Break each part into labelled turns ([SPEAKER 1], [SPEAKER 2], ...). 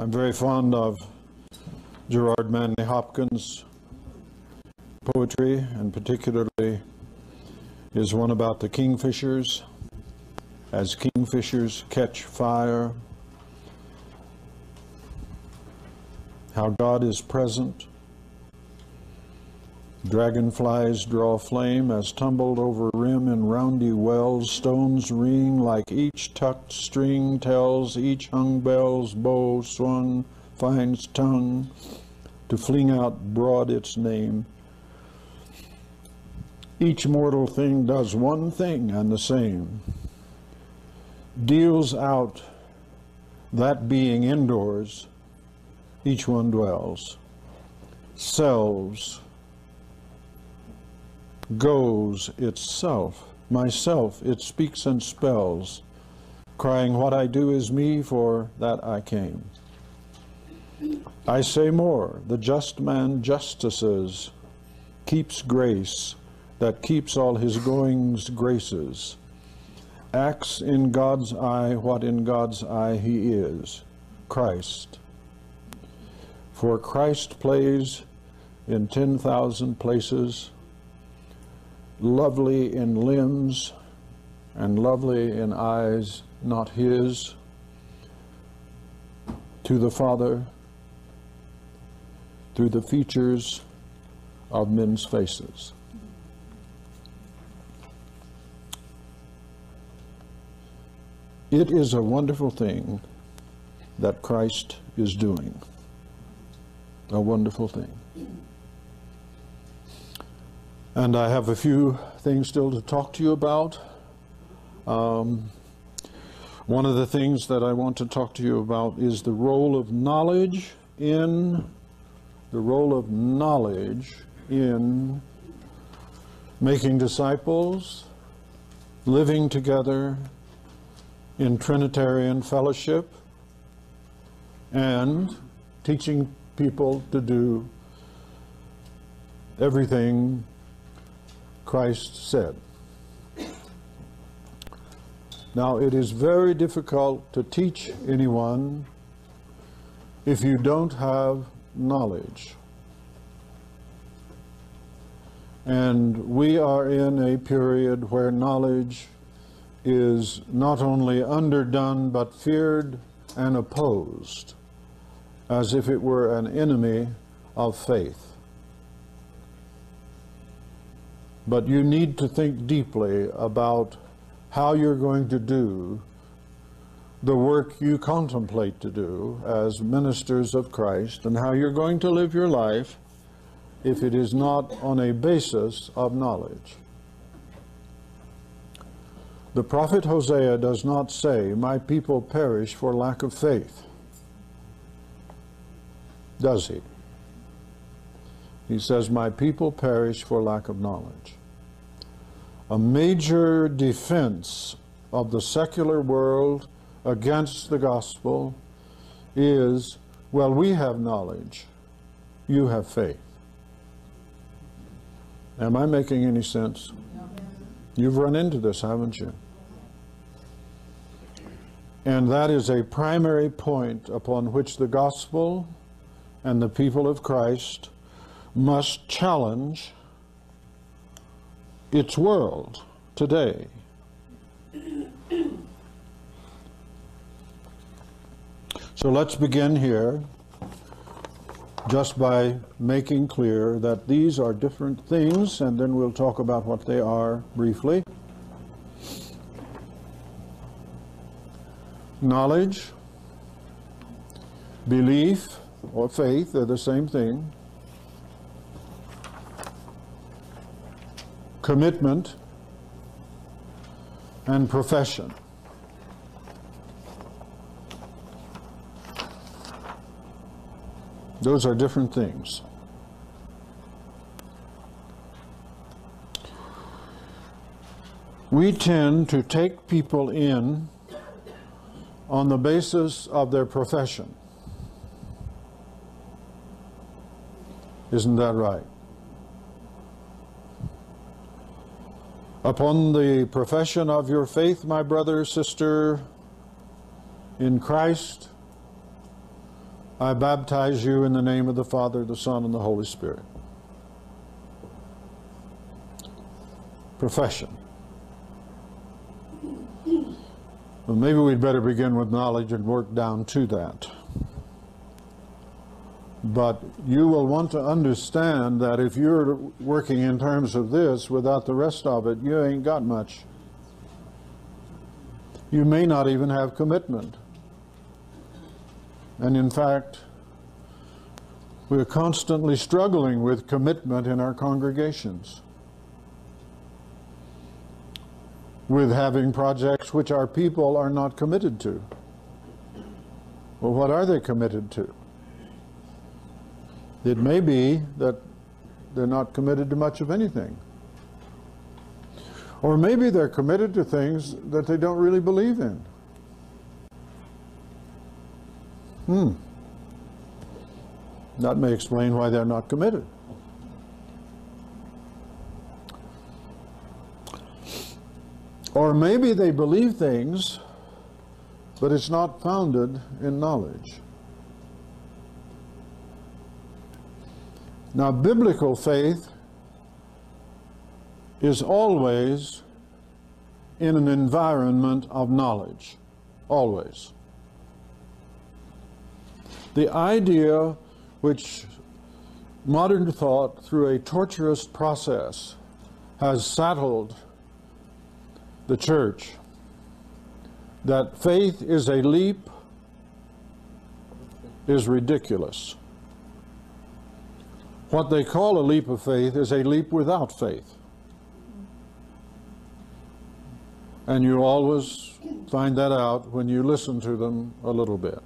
[SPEAKER 1] I'm very fond of Gerard Manley Hopkins' poetry, and particularly his one about the kingfishers. As kingfishers catch fire, how God is present. Dragonflies draw flame as tumbled over rim in roundy wells, stones ring like each tucked string tells each hung bell's bow swung finds tongue to fling out broad its name. Each mortal thing does one thing and the same, deals out that being indoors each one dwells, selves, goes itself, myself, it speaks and spells, crying, What I do is me, for that I came. I say more, the just man justices, keeps grace, that keeps all his goings graces, acts in God's eye what in God's eye he is, Christ. For Christ plays in 10,000 places, lovely in limbs and lovely in eyes not his, to the Father through the features of men's faces. It is a wonderful thing that Christ is doing. A wonderful thing. And I have a few things still to talk to you about. Um, one of the things that I want to talk to you about is the role of knowledge in the role of knowledge in making disciples, living together in Trinitarian fellowship, and teaching people to do everything Christ said. Now, it is very difficult to teach anyone if you don't have knowledge. And we are in a period where knowledge is not only underdone but feared and opposed as if it were an enemy of faith. But you need to think deeply about how you're going to do the work you contemplate to do as ministers of Christ and how you're going to live your life if it is not on a basis of knowledge. The prophet Hosea does not say, My people perish for lack of faith. Does he? He says, My people perish for lack of knowledge. A major defense of the secular world against the gospel is, well, we have knowledge, you have faith. Am I making any sense? You've run into this, haven't you? And that is a primary point upon which the gospel and the people of Christ must challenge its world today. So let's begin here just by making clear that these are different things, and then we'll talk about what they are briefly. Knowledge, belief, or faith, they're the same thing. Commitment, and profession. Those are different things. We tend to take people in on the basis of their profession. Isn't that right? Upon the profession of your faith, my brother, sister, in Christ, I baptize you in the name of the Father, the Son, and the Holy Spirit. Profession. Well, maybe we'd better begin with knowledge and work down to that. But you will want to understand that if you're working in terms of this without the rest of it, you ain't got much. You may not even have commitment. And in fact, we're constantly struggling with commitment in our congregations, with having projects which our people are not committed to. Well, what are they committed to? It may be that they're not committed to much of anything. Or maybe they're committed to things that they don't really believe in. Hmm. That may explain why they're not committed. Or maybe they believe things, but it's not founded in knowledge. Now, biblical faith is always in an environment of knowledge. Always. The idea which modern thought, through a torturous process, has saddled the church that faith is a leap is ridiculous. What they call a leap of faith is a leap without faith. And you always find that out when you listen to them a little bit.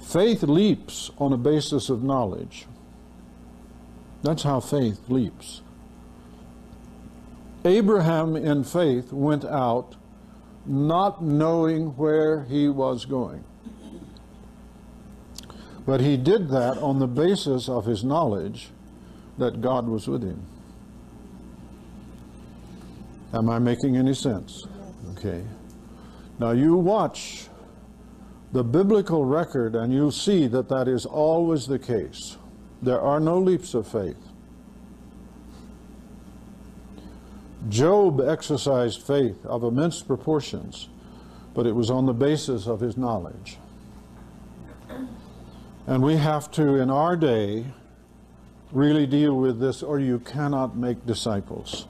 [SPEAKER 1] Faith leaps on a basis of knowledge. That's how faith leaps. Abraham, in faith, went out not knowing where he was going. But he did that on the basis of his knowledge that God was with him. Am I making any sense? Okay. Now you watch the biblical record and you'll see that that is always the case. There are no leaps of faith. Job exercised faith of immense proportions, but it was on the basis of his knowledge. And we have to, in our day, really deal with this, or you cannot make disciples.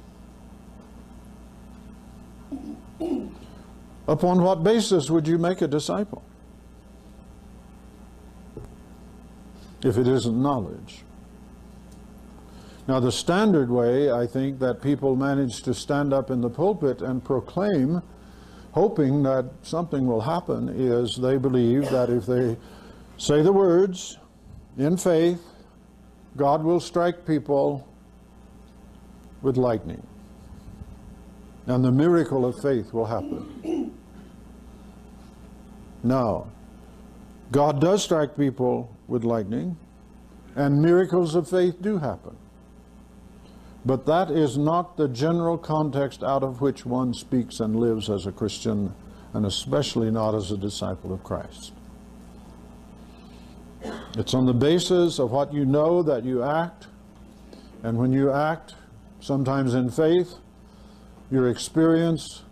[SPEAKER 1] Upon what basis would you make a disciple? If it isn't knowledge. Now, the standard way, I think, that people manage to stand up in the pulpit and proclaim, hoping that something will happen, is they believe that if they say the words in faith, God will strike people with lightning. And the miracle of faith will happen. Now, God does strike people with lightning, and miracles of faith do happen. But that is not the general context out of which one speaks and lives as a Christian, and especially not as a disciple of Christ. It's on the basis of what you know that you act, and when you act, sometimes in faith, your experience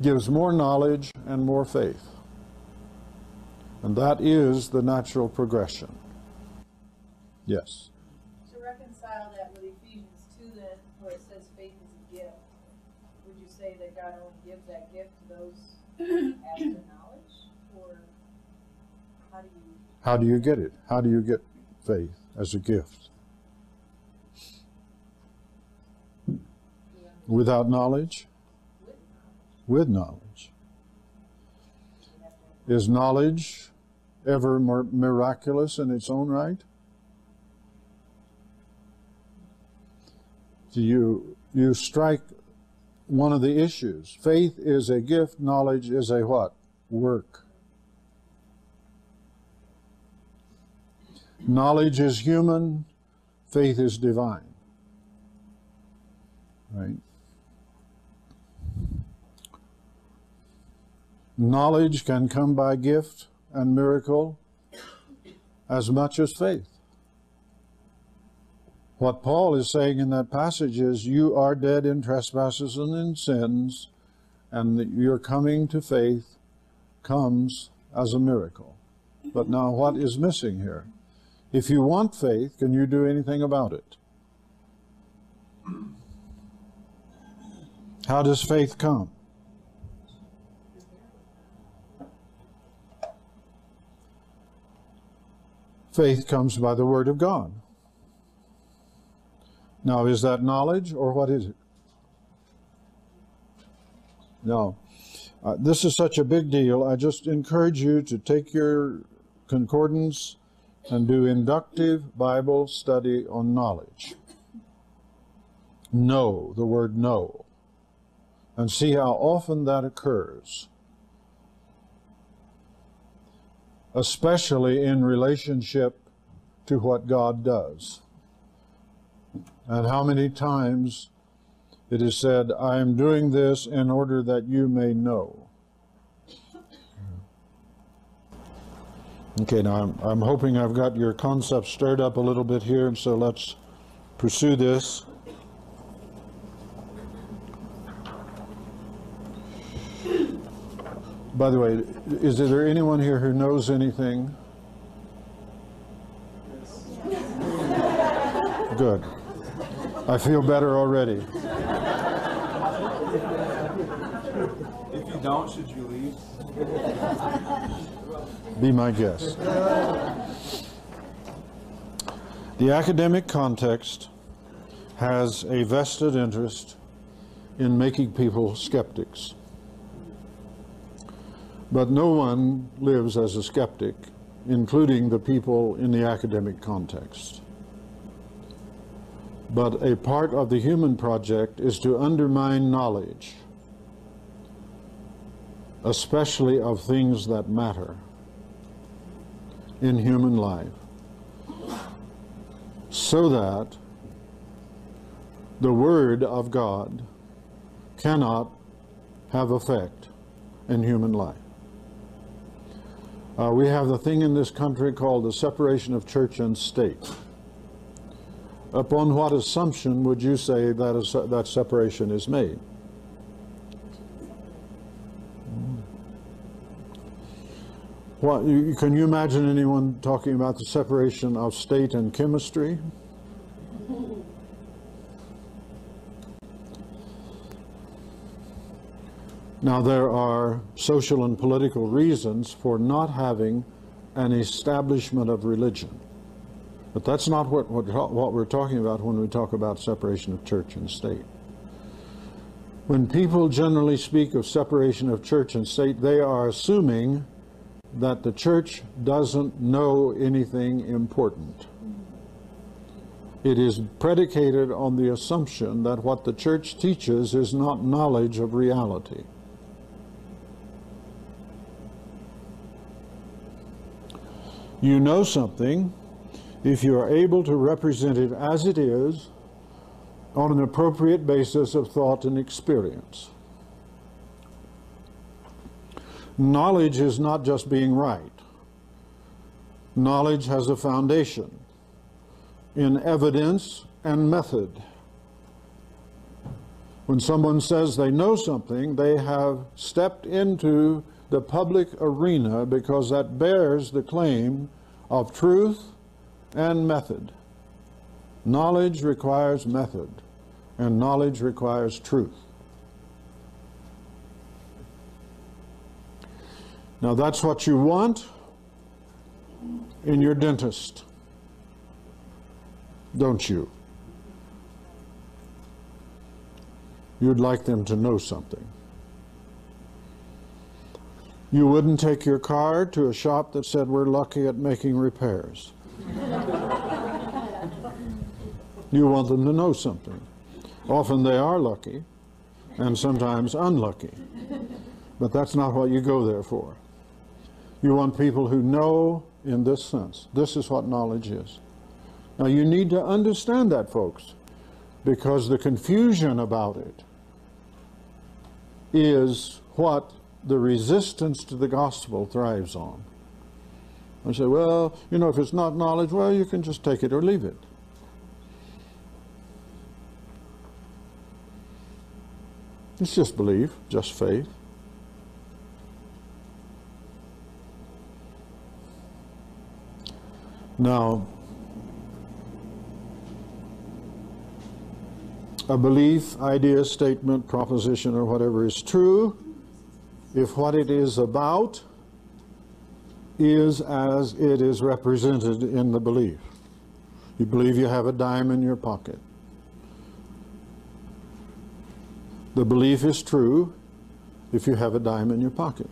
[SPEAKER 1] gives more knowledge and more faith. And that is the natural progression. Yes.
[SPEAKER 2] To reconcile that with Ephesians 2, then, where it says faith is a gift, would you say that God only gives that gift to those after knowledge? Or how do you?
[SPEAKER 1] How do you get it? How do you get faith as a gift? Without knowledge? With knowledge. Is knowledge ever more miraculous in its own right? Do you you strike one of the issues? Faith is a gift, knowledge is a what? Work. Knowledge is human, faith is divine. Right? knowledge can come by gift and miracle as much as faith. What Paul is saying in that passage is, You are dead in trespasses and in sins, and your coming to faith comes as a miracle. But now, what is missing here? If you want faith, can you do anything about it? How does faith come? Faith comes by the Word of God. Now, is that knowledge or what is it? No. Uh, this is such a big deal. I just encourage you to take your concordance and do inductive Bible study on knowledge. Know, the word know, and see how often that occurs, especially in relationship to what God does. And how many times it is said, I am doing this in order that you may know. Okay, now I'm, I'm hoping I've got your concept stirred up a little bit here, so let's pursue this. By the way, is there anyone here who knows anything? Good. I feel better already.
[SPEAKER 3] If you don't, should you leave?
[SPEAKER 1] Be my guest. The academic context has a vested interest in making people skeptics. But no one lives as a skeptic, including the people in the academic context. But a part of the human project is to undermine knowledge, especially of things that matter in human life, so that the Word of God cannot have effect in human life. Uh, we have the thing in this country called the separation of church and state. Upon what assumption would you say that, is, that separation is made? What, can you imagine anyone talking about the separation of state and chemistry? Now, there are social and political reasons for not having an establishment of religion. But that's not what, what, what we're talking about when we talk about separation of church and state. When people generally speak of separation of church and state, they are assuming that the church doesn't know anything important. It is predicated on the assumption that what the church teaches is not knowledge of reality. You know something if you are able to represent it as it is on an appropriate basis of thought and experience. Knowledge is not just being right. Knowledge has a foundation in evidence and method. When someone says they know something, they have stepped into the public arena because that bears the claim of truth and method. Knowledge requires method, and knowledge requires truth. Now, that's what you want in your dentist, don't you? You'd like them to know something. You wouldn't take your car to a shop that said, We're lucky at making repairs. you want them to know something. Often they are lucky, and sometimes unlucky. But that's not what you go there for. You want people who know in this sense. This is what knowledge is. Now you need to understand that, folks, because the confusion about it is what the resistance to the gospel thrives on. I say, well, you know, if it's not knowledge, well, you can just take it or leave it. It's just belief, just faith. Now, a belief, idea, statement, proposition, or whatever is true if what it is about is as it is represented in the belief. You believe you have a dime in your pocket. The belief is true if you have a dime in your pocket.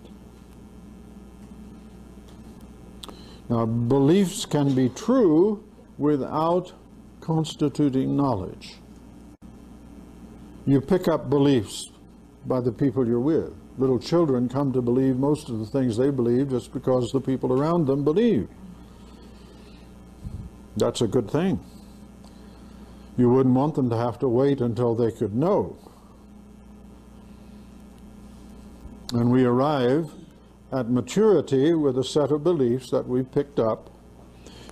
[SPEAKER 1] Now, beliefs can be true without constituting knowledge. You pick up beliefs by the people you're with. Little children come to believe most of the things they believe just because the people around them believe. That's a good thing. You wouldn't want them to have to wait until they could know. And we arrive at maturity with a set of beliefs that we've picked up,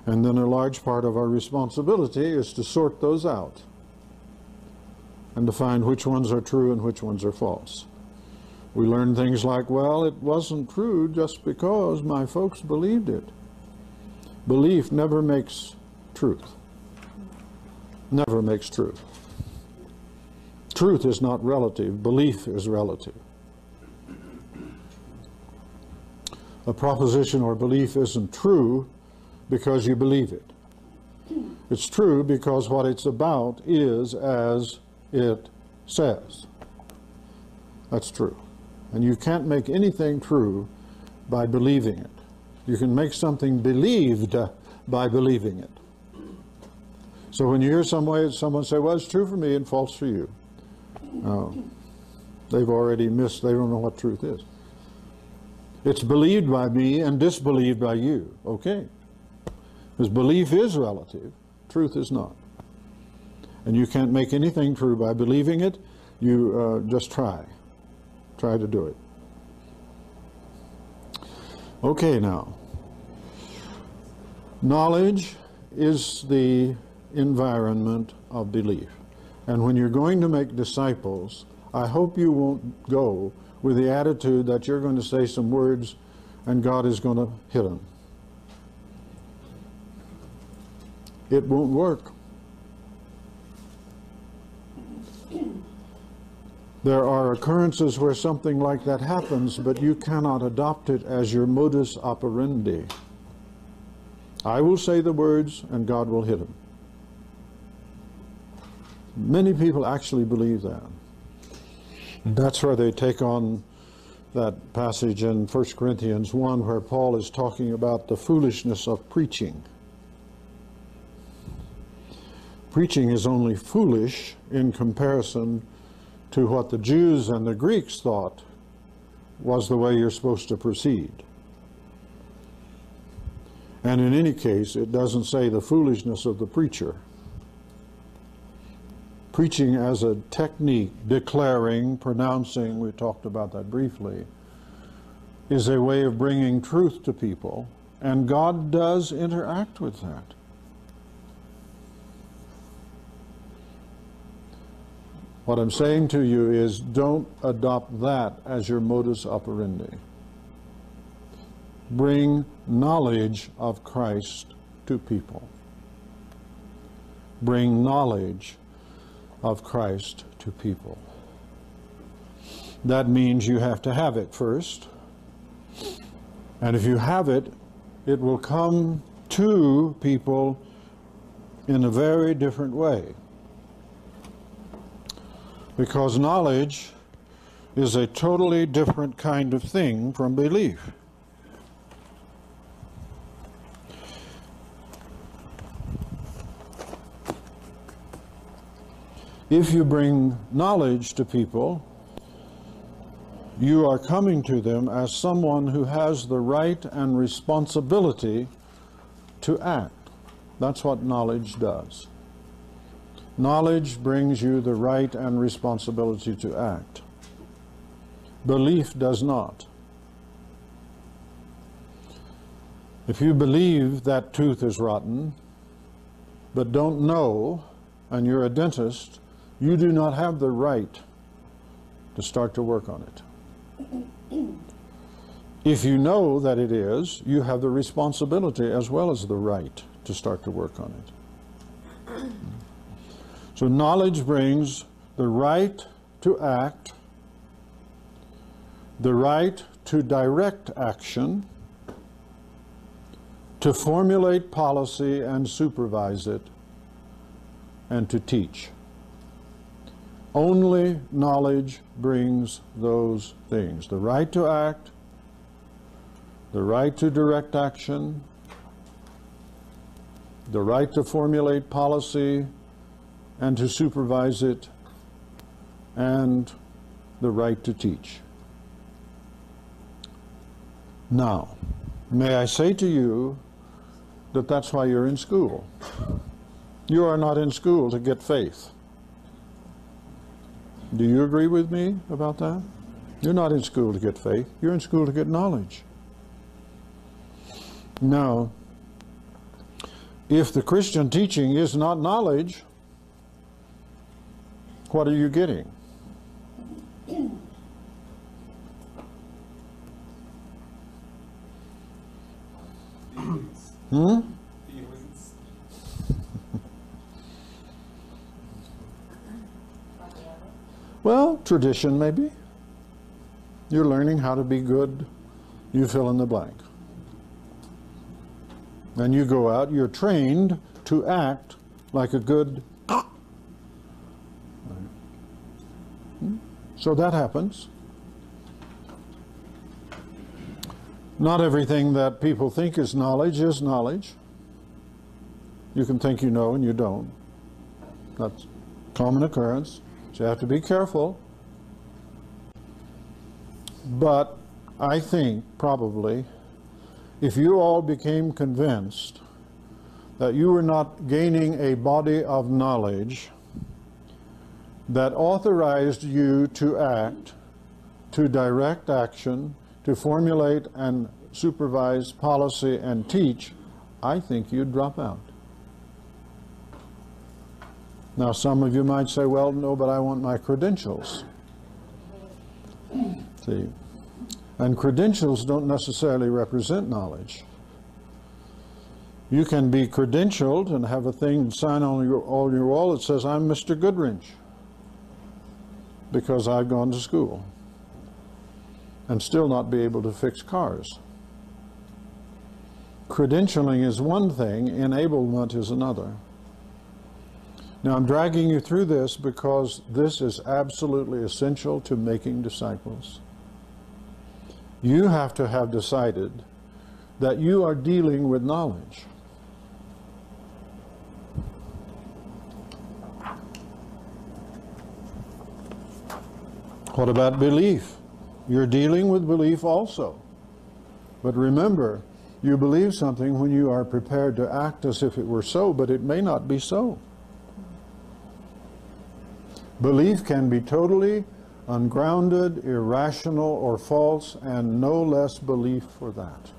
[SPEAKER 1] and then a large part of our responsibility is to sort those out and to find which ones are true and which ones are false. We learn things like, well, it wasn't true just because my folks believed it. Belief never makes truth. Never makes truth. Truth is not relative, belief is relative. A proposition or belief isn't true because you believe it. It's true because what it's about is as it says. That's true. And you can't make anything true by believing it. You can make something believed by believing it. So when you hear some way, someone say, well, it's true for me and false for you. No. They've already missed, they don't know what truth is. It's believed by me and disbelieved by you. Okay. Because belief is relative, truth is not. And you can't make anything true by believing it. You uh, just try. Try to do it. Okay, now. Knowledge is the environment of belief. And when you're going to make disciples, I hope you won't go with the attitude that you're going to say some words and God is going to hit them. It won't work. There are occurrences where something like that happens, but you cannot adopt it as your modus operandi. I will say the words and God will hit them. Many people actually believe that. That's where they take on that passage in 1 Corinthians 1 where Paul is talking about the foolishness of preaching. Preaching is only foolish in comparison to what the Jews and the Greeks thought was the way you're supposed to proceed. And in any case, it doesn't say the foolishness of the preacher. Preaching as a technique, declaring, pronouncing, we talked about that briefly, is a way of bringing truth to people, and God does interact with that. What I'm saying to you is don't adopt that as your modus operandi. Bring knowledge of Christ to people. Bring knowledge of Christ to people. That means you have to have it first. And if you have it, it will come to people in a very different way because knowledge is a totally different kind of thing from belief. if you bring knowledge to people, you are coming to them as someone who has the right and responsibility to act. That's what knowledge does. Knowledge brings you the right and responsibility to act. Belief does not. If you believe that tooth is rotten, but don't know, and you're a dentist, you do not have the right to start to work on it. If you know that it is, you have the responsibility as well as the right to start to work on it. So knowledge brings the right to act, the right to direct action, to formulate policy and supervise it, and to teach. Only knowledge brings those things the right to act, the right to direct action, the right to formulate policy and to supervise it, and the right to teach. Now, may I say to you that that's why you're in school. You are not in school to get faith. Do you agree with me about that? You're not in school to get faith. You're in school to get knowledge. Now, if the Christian teaching is not knowledge, what are you getting? Hmm? Well, tradition maybe. You're learning how to be good. You fill in the blank. Then you go out, you're trained to act like a good. So that happens. Not everything that people think is knowledge is knowledge. You can think you know and you don't. That's common occurrence. So you have to be careful. But I think probably if you all became convinced that you were not gaining a body of knowledge that authorized you to act, to direct action, to formulate and supervise policy and teach, I think you'd drop out. Now, some of you might say, well, no, but I want my credentials. See? And credentials don't necessarily represent knowledge. You can be credentialed and have a thing sign on your, on your wall that says, I'm Mr. Goodwrench, because I've gone to school, and still not be able to fix cars. Credentialing is one thing, enablement is another. Now, I'm dragging you through this because this is absolutely essential to making disciples. You have to have decided that you are dealing with knowledge. What about belief? You're dealing with belief also. But remember, you believe something when you are prepared to act as if it were so, but it may not be so. Belief can be totally ungrounded, irrational, or false, and no less belief for that.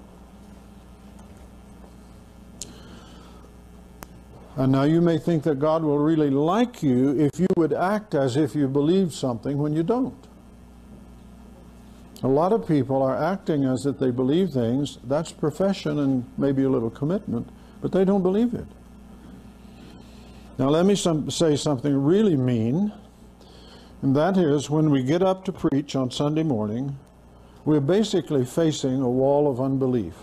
[SPEAKER 1] And now you may think that God will really like you if you would act as if you believed something when you don't. A lot of people are acting as if they believe things. That's profession and maybe a little commitment, but they don't believe it. Now, let me some, say something really mean, and that is when we get up to preach on Sunday morning, we're basically facing a wall of unbelief.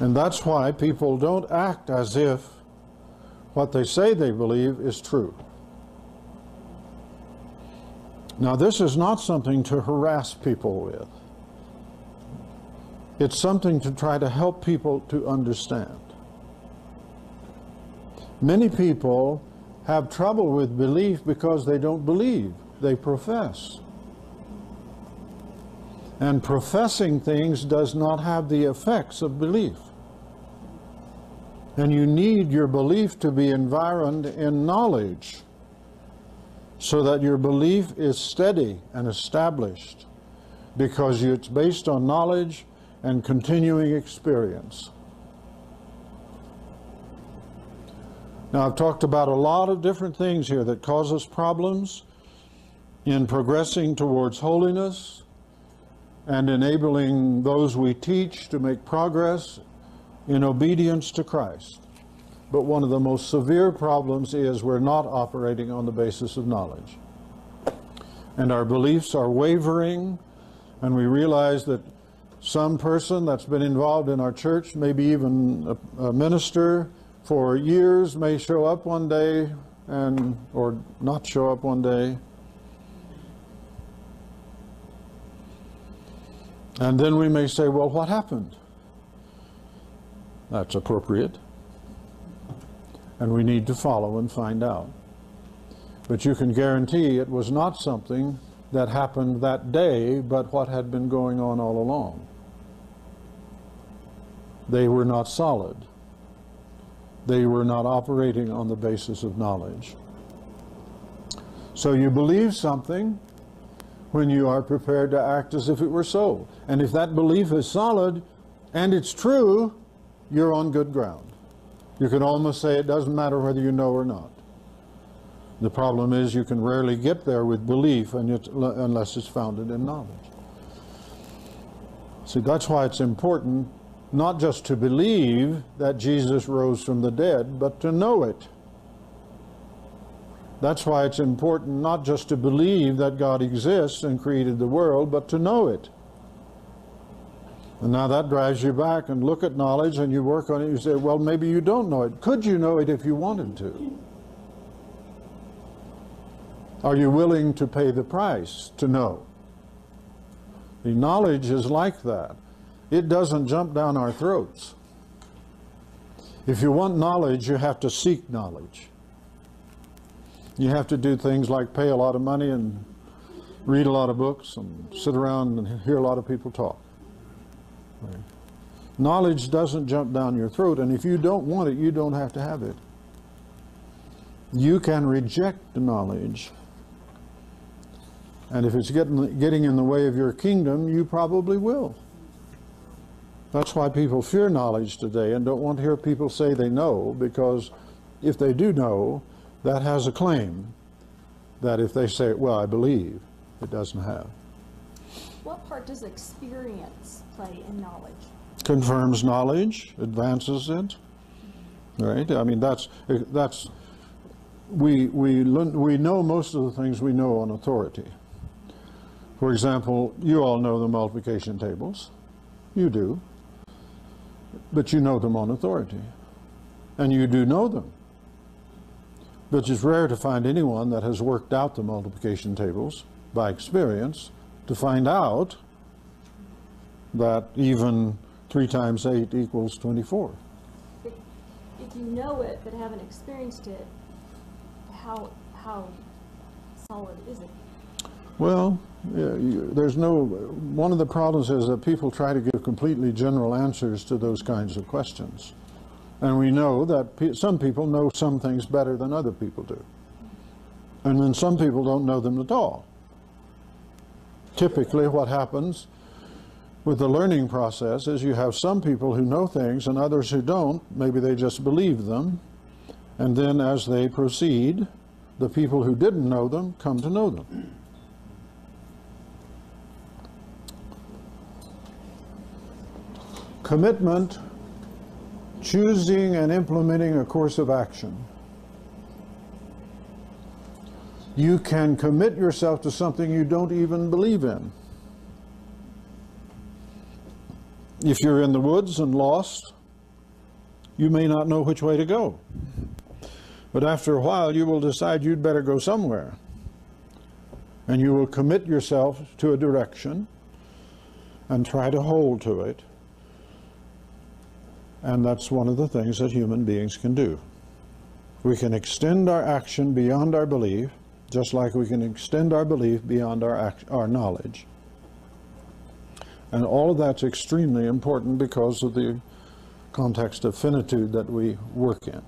[SPEAKER 1] And that's why people don't act as if what they say they believe is true. Now, this is not something to harass people with. It's something to try to help people to understand. Many people have trouble with belief because they don't believe, they profess. And professing things does not have the effects of belief. And you need your belief to be environed in knowledge so that your belief is steady and established. because it's based on knowledge and continuing experience. Now, I've talked about a lot of different things here that cause us problems in progressing towards holiness and enabling those we teach to make progress in obedience to Christ. But one of the most severe problems is we're not operating on the basis of knowledge. And our beliefs are wavering, and we realize that some person that's been involved in our church, maybe even a, a minister for years, may show up one day and or not show up one day. And then we may say, well, what happened? That's appropriate. And we need to follow and find out. But you can guarantee it was not something that happened that day, but what had been going on all along. They were not solid. They were not operating on the basis of knowledge. So you believe something when you are prepared to act as if it were so. And if that belief is solid and it's true, you're on good ground. You can almost say it doesn't matter whether you know or not. The problem is you can rarely get there with belief unless it's founded in knowledge. See, that's why it's important not just to believe that Jesus rose from the dead, but to know it. That's why it's important not just to believe that God exists and created the world, but to know it. And now that drives you back and look at knowledge and you work on it. You say, well, maybe you don't know it. Could you know it if you wanted to? Are you willing to pay the price to know? The knowledge is like that. It doesn't jump down our throats. If you want knowledge, you have to seek knowledge. You have to do things like pay a lot of money and read a lot of books and sit around and hear a lot of people talk. Right. Knowledge doesn't jump down your throat, and if you don't want it, you don't have to have it. You can reject knowledge. And if it's getting, getting in the way of your kingdom, you probably will. That's why people fear knowledge today and don't want to hear people say they know, because if they do know, that has a claim that if they say, well, I believe, it doesn't have.
[SPEAKER 4] What part does experience play in knowledge?
[SPEAKER 1] confirms knowledge, advances it. Right? I mean, that's that's we we learn, we know most of the things we know on authority. For example, you all know the multiplication tables. You do. But you know them on authority. And you do know them. But it's rare to find anyone that has worked out the multiplication tables by experience to find out that even 3 times 8 equals 24.
[SPEAKER 4] If, if you know it but haven't experienced it, how how solid is it?
[SPEAKER 1] Well, there's no, one of the problems is that people try to give completely general answers to those kinds of questions. And we know that pe some people know some things better than other people do. And then some people don't know them at all. Typically, what happens with the learning process is you have some people who know things and others who don't. Maybe they just believe them. And then as they proceed, the people who didn't know them come to know them. Commitment, choosing and implementing a course of action. You can commit yourself to something you don't even believe in. If you're in the woods and lost, you may not know which way to go. But after a while, you will decide you'd better go somewhere. And you will commit yourself to a direction and try to hold to it. And that's one of the things that human beings can do. We can extend our action beyond our belief, just like we can extend our belief beyond our, our knowledge. And all of that's extremely important because of the context of finitude that we work in.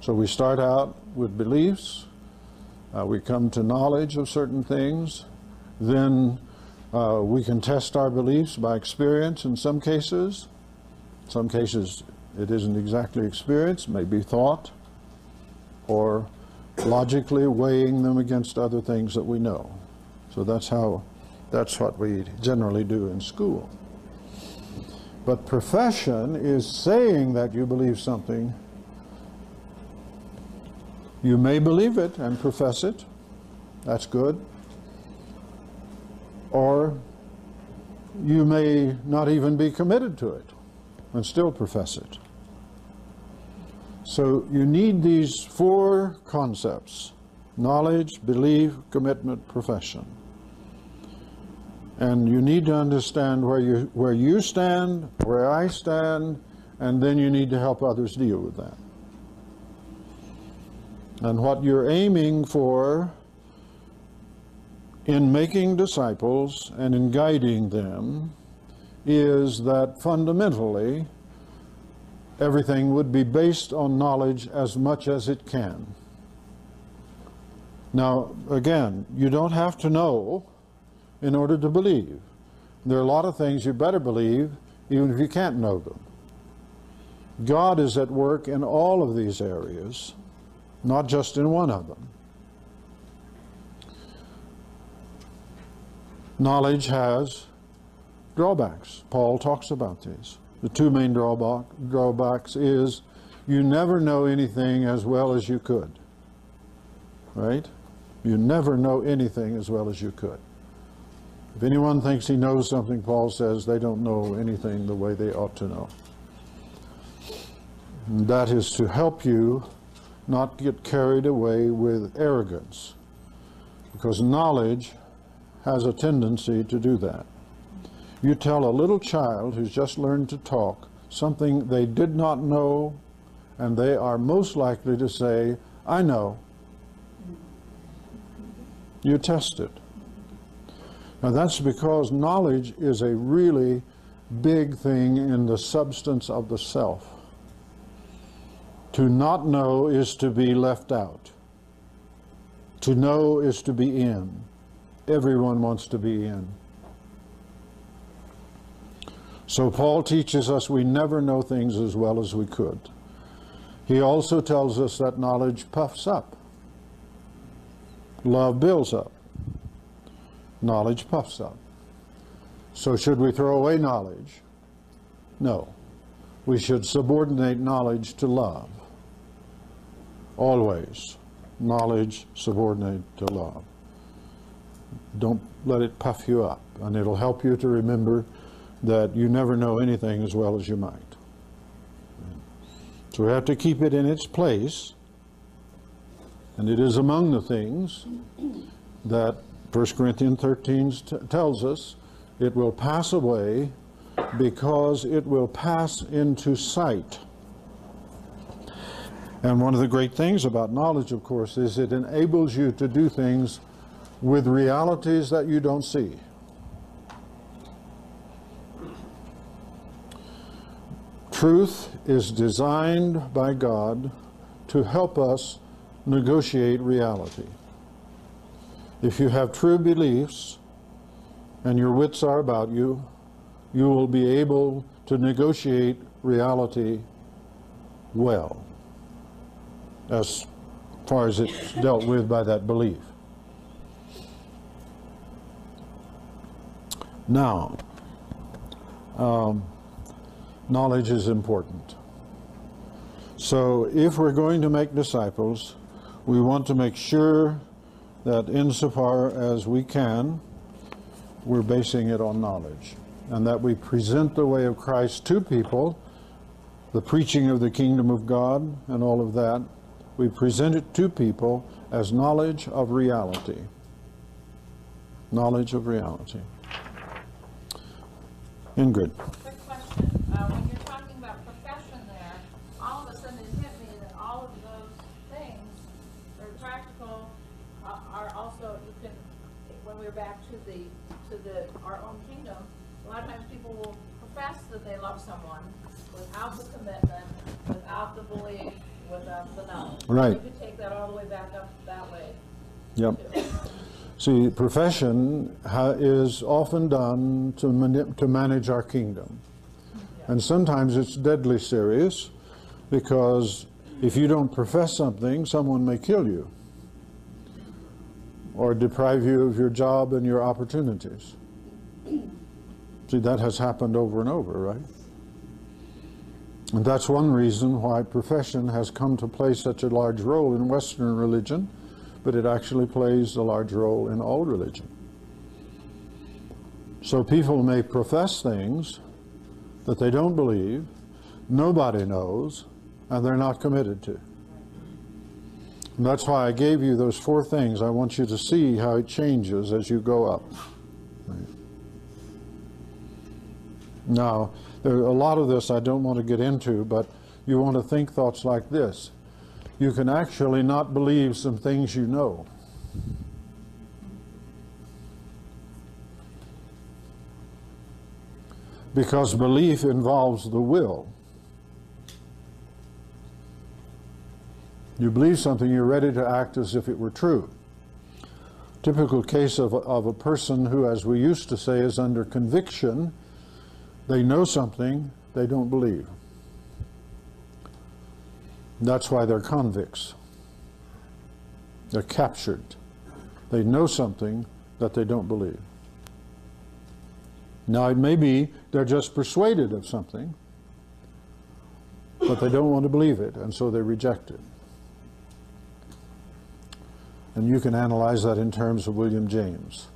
[SPEAKER 1] So we start out with beliefs, uh, we come to knowledge of certain things, then Uh, we can test our beliefs by experience in some cases. In some cases it isn't exactly experience, maybe thought, or logically weighing them against other things that we know. So that's how, that's what we generally do in school. But profession is saying that you believe something. You may believe it and profess it. That's good. Or you may not even be committed to it and still profess it. So you need these four concepts knowledge, belief, commitment, profession. And you need to understand where you, where you stand, where I stand, and then you need to help others deal with that. And what you're aiming for in making disciples and in guiding them is that fundamentally everything would be based on knowledge as much as it can. Now, again, you don't have to know in order to believe. There are a lot of things you better believe even if you can't know them. God is at work in all of these areas, not just in one of them. Knowledge has drawbacks. Paul talks about these. The two main drawback, drawbacks is you never know anything as well as you could. Right? You never know anything as well as you could. If anyone thinks he knows something, Paul says they don't know anything the way they ought to know. And that is to help you not get carried away with arrogance. Because knowledge has a tendency to do that. You tell a little child who's just learned to talk something they did not know, and they are most likely to say, I know. You test it. Now that's because knowledge is a really big thing in the substance of the self. To not know is to be left out. To know is to be in. Everyone wants to be in. So Paul teaches us we never know things as well as we could. He also tells us that knowledge puffs up. Love builds up. Knowledge puffs up. So should we throw away knowledge? No. We should subordinate knowledge to love. Always. Knowledge subordinate to love. Don't let it puff you up, and it'll help you to remember that you never know anything as well as you might. So we have to keep it in its place, and it is among the things that 1 Corinthians 13 t- tells us it will pass away because it will pass into sight. And one of the great things about knowledge, of course, is it enables you to do things with realities that you don't see. Truth is designed by God to help us negotiate reality. If you have true beliefs and your wits are about you, you will be able to negotiate reality well, as far as it's dealt with by that belief. Now, um, knowledge is important. So if we're going to make disciples, we want to make sure that insofar as we can, we're basing it on knowledge. And that we present the way of Christ to people, the preaching of the kingdom of God and all of that, we present it to people as knowledge of reality. Knowledge of reality. Ingrid.
[SPEAKER 5] Love someone without the commitment, without the belief, without the knowledge.
[SPEAKER 1] Right.
[SPEAKER 5] You could take that all the way back up that way.
[SPEAKER 1] Yep.
[SPEAKER 5] too.
[SPEAKER 1] See, profession ha- is often done to, mani- to manage our kingdom. And sometimes it's deadly serious because if you don't profess something, someone may kill you or deprive you of your job and your opportunities. See, that has happened over and over, right? And that's one reason why profession has come to play such a large role in Western religion, but it actually plays a large role in all religion. So people may profess things that they don't believe, nobody knows, and they're not committed to. And that's why I gave you those four things. I want you to see how it changes as you go up. Now, there, a lot of this I don't want to get into, but you want to think thoughts like this. You can actually not believe some things you know. Because belief involves the will. You believe something, you're ready to act as if it were true. Typical case of, of a person who, as we used to say, is under conviction. They know something they don't believe. That's why they're convicts. They're captured. They know something that they don't believe. Now, it may be they're just persuaded of something, but they don't want to believe it, and so they reject it. And you can analyze that in terms of William James.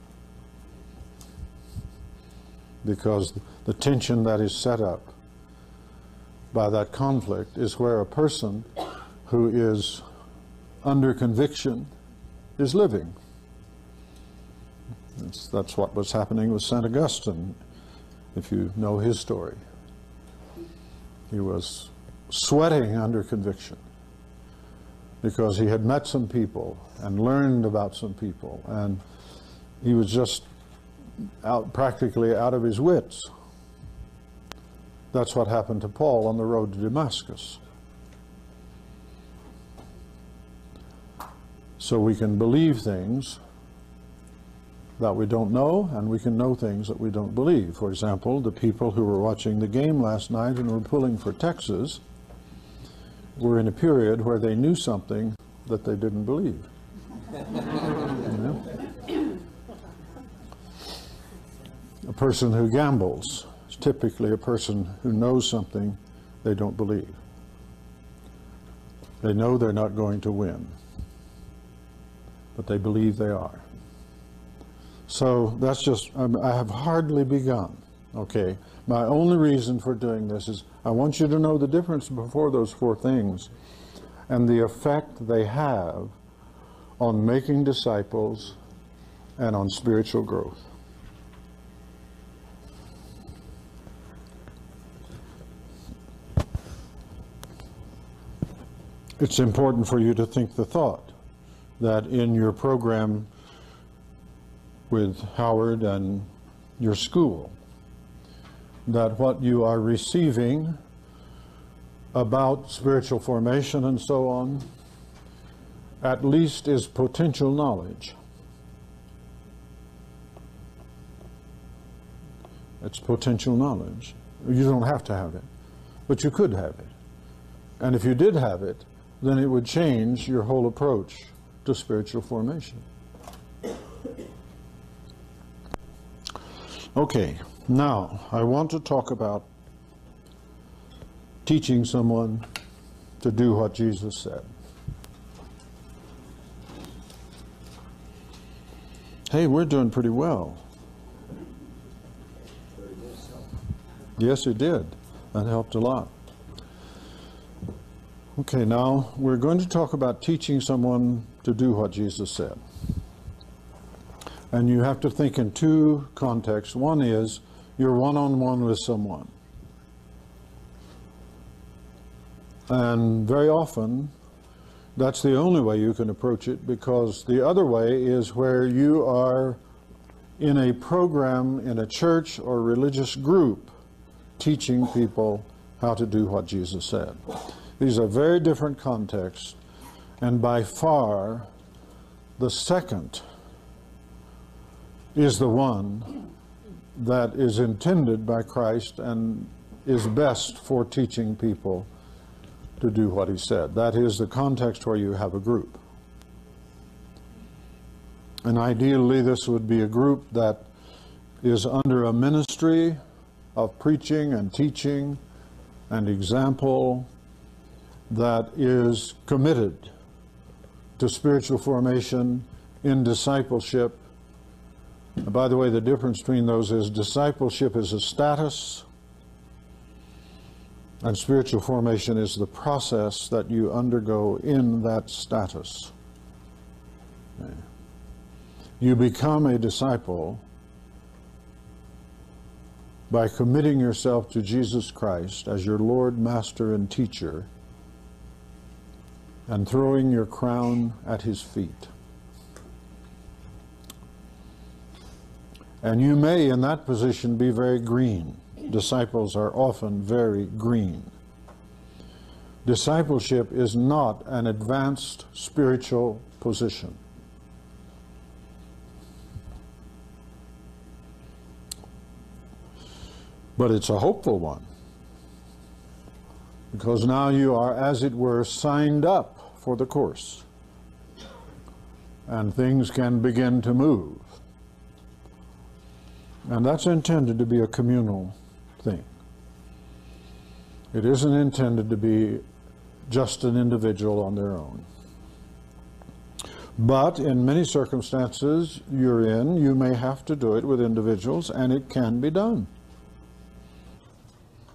[SPEAKER 1] Because the tension that is set up by that conflict is where a person who is under conviction is living. That's, what was happening with St. Augustine, if you know his story. He was sweating under conviction because he had met some people and learned about some people, and he was just out practically out of his wits. That's what happened to Paul on the road to Damascus. So we can believe things that we don't know, and we can know things that we don't believe. For example, the people who were watching the game last night and were pulling for Texas were in a period where they knew something that they didn't believe. You know? A person who gambles is typically a person who knows something they don't believe. They know they're not going to win, but they believe they are. So that's just, um, I have hardly begun. Okay, my only reason for doing this is I want you to know the difference before those four things and the effect they have on making disciples and on spiritual growth. It's important for you to think the thought that in your program with Howard and your school, that what you are receiving about spiritual formation and so on, at least is potential knowledge. It's potential knowledge. You don't have to have it, but you could have it. And if you did have it, then it would change your whole approach to spiritual formation. Okay, now I want to talk about teaching someone to do what Jesus said. Hey, we're doing pretty well. Yes, it did. That helped a lot. Okay, now we're going to talk about teaching someone to do what Jesus said. And you have to think in two contexts. One is you're one on one with someone. And very often, that's the only way you can approach it because the other way is where you are in a program in a church or religious group teaching people how to do what Jesus said. These are very different contexts, and by far the second is the one that is intended by Christ and is best for teaching people to do what he said. That is the context where you have a group. And ideally, this would be a group that is under a ministry of preaching and teaching and example that is committed to spiritual formation in discipleship. And by the way, the difference between those is discipleship is a status, and spiritual formation is the process that you undergo in that status. Okay. You become a disciple by committing yourself to Jesus Christ as your Lord, Master, and Teacher and throwing your crown at his feet. And you may, in that position, be very green. Disciples are often very green. Discipleship is not an advanced spiritual position. But it's a hopeful one. Because now you are, as it were, signed up for the course. And things can begin to move. And that's intended to be a communal thing. It isn't intended to be just an individual on their own. But in many circumstances you're in, you may have to do it with individuals, and it can be done.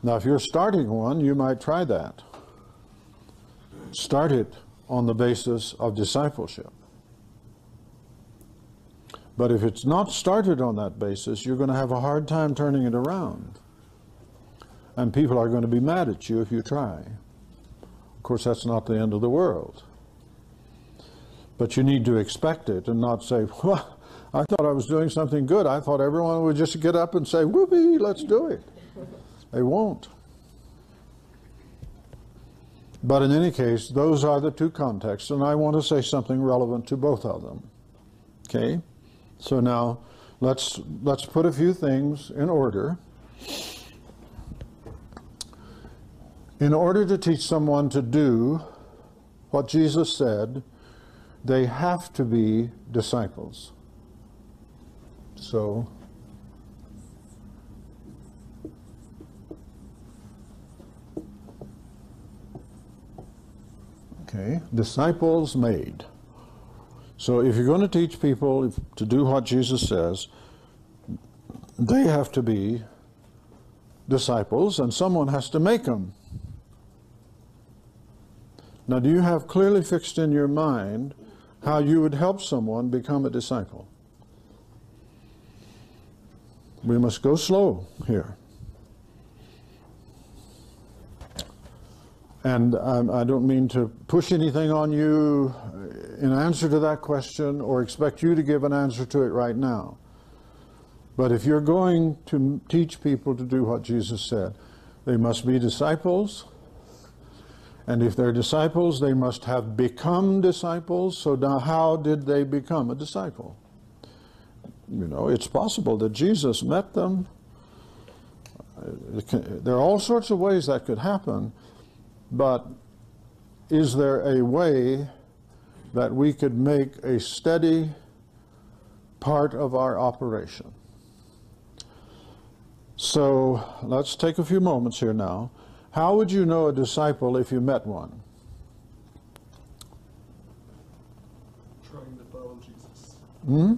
[SPEAKER 1] Now, if you're starting one, you might try that. Start it on the basis of discipleship. But if it's not started on that basis, you're going to have a hard time turning it around. And people are going to be mad at you if you try. Of course, that's not the end of the world. But you need to expect it and not say, well, I thought I was doing something good. I thought everyone would just get up and say, whoopee, let's do it. They won't. But in any case, those are the two contexts, and I want to say something relevant to both of them. Okay? So now let's let's put a few things in order. In order to teach someone to do what Jesus said, they have to be disciples. So Okay, disciples made. So if you're going to teach people to do what Jesus says, they have to be disciples, and someone has to make them. Now, do you have clearly fixed in your mind how you would help someone become a disciple? We must go slow here. And I don't mean to push anything on you in answer to that question or expect you to give an answer to it right now. But if you're going to teach people to do what Jesus said, they must be disciples. And if they're disciples, they must have become disciples. So now, how did they become a disciple? You know, it's possible that Jesus met them. There are all sorts of ways that could happen. But is there a way that we could make a steady part of our operation? So let's take a few moments here now. How would you know a disciple if you met one?
[SPEAKER 3] Trying to follow Jesus.
[SPEAKER 1] Hmm?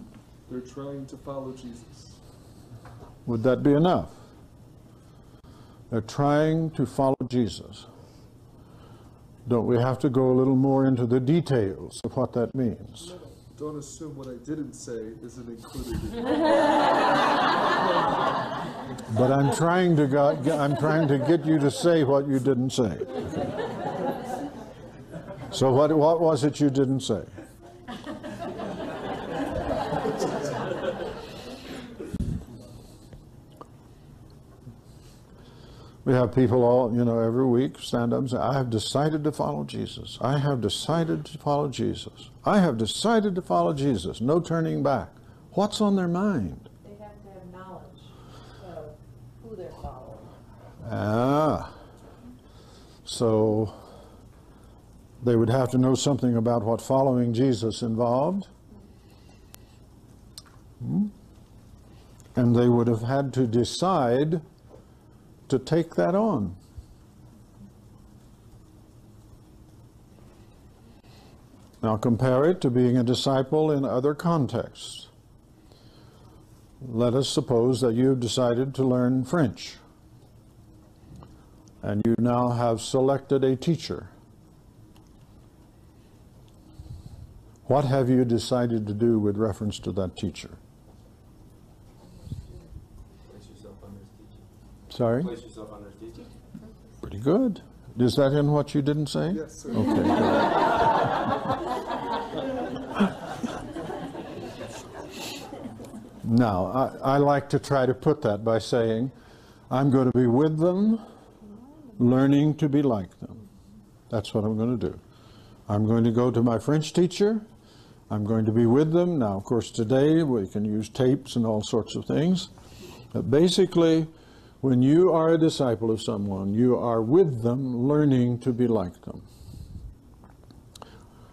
[SPEAKER 3] They're trying to follow Jesus.
[SPEAKER 1] Would that be enough? They're trying to follow Jesus. Don't we have to go a little more into the details of what that means?
[SPEAKER 3] Don't assume what I didn't say isn't included in
[SPEAKER 1] But I'm trying to got, I'm trying to get you to say what you didn't say. So what what was it you didn't say? We have people all, you know, every week stand up and say, I have decided to follow Jesus. I have decided to follow Jesus. I have decided to follow Jesus. No turning back. What's on their mind?
[SPEAKER 2] They have to have knowledge of who they're following.
[SPEAKER 1] Ah. So they would have to know something about what following Jesus involved. Hmm? And they would have had to decide to take that on. Now compare it to being a disciple in other contexts. Let us suppose that you've decided to learn French and you now have selected a teacher. What have you decided to do with reference to that teacher?
[SPEAKER 6] Place yourself under his teaching.
[SPEAKER 1] Sorry?
[SPEAKER 6] Place yourself under teaching.
[SPEAKER 1] Pretty good. Is that in what you didn't say?
[SPEAKER 3] Yes, sir.
[SPEAKER 1] Okay. good. Now, I, I like to try to put that by saying, I'm going to be with them, learning to be like them. That's what I'm going to do. I'm going to go to my French teacher. I'm going to be with them. Now, of course, today we can use tapes and all sorts of things. But basically, when you are a disciple of someone, you are with them, learning to be like them.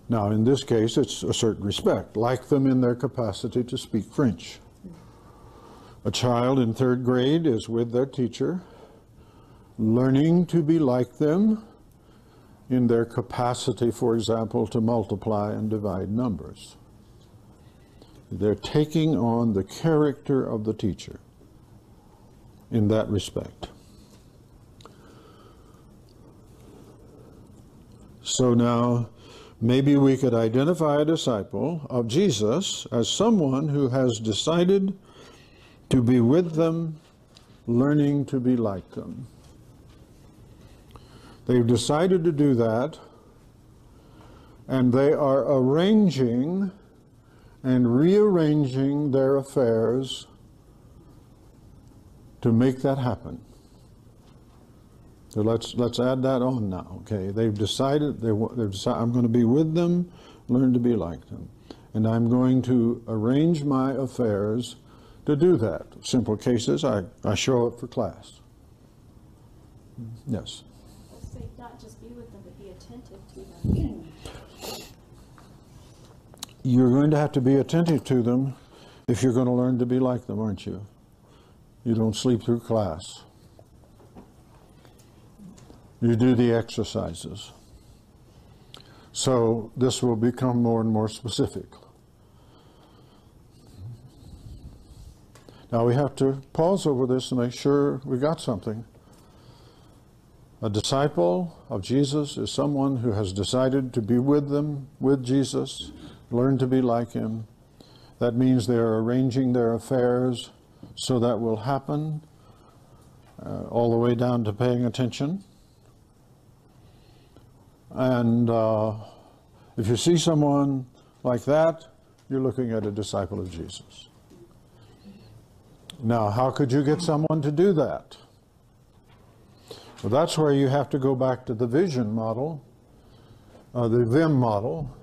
[SPEAKER 1] Now, in this case, it's a certain respect, like them in their capacity to speak French. A child in third grade is with their teacher, learning to be like them in their capacity, for example, to multiply and divide numbers. They're taking on the character of the teacher in that respect. So now, maybe we could identify a disciple of Jesus as someone who has decided to be with them, learning to be like them. They've decided to do that, and they are arranging and rearranging their affairs to make that happen. So let's let's add that on now. Okay, they've decided they they've decided I'm going to be with them, learn to be like them, and I'm going to arrange my affairs to do that. Simple cases, I, I show up for class. Yes.
[SPEAKER 4] Not just be with them, but be attentive to them.
[SPEAKER 1] You're going to have to be attentive to them if you're going to learn to be like them, aren't you? You don't sleep through class. You do the exercises. So this will become more and more specific. Now we have to pause over this and make sure we got something. A disciple of Jesus is someone who has decided to be with them, with Jesus, learn to be like him. That means they're arranging their affairs so that will happen, uh, all the way down to paying attention. And uh, if you see someone like that, you're looking at a disciple of Jesus. Now, how could you get someone to do that? Well, that's where you have to go back to the vision model, uh, the VIM model.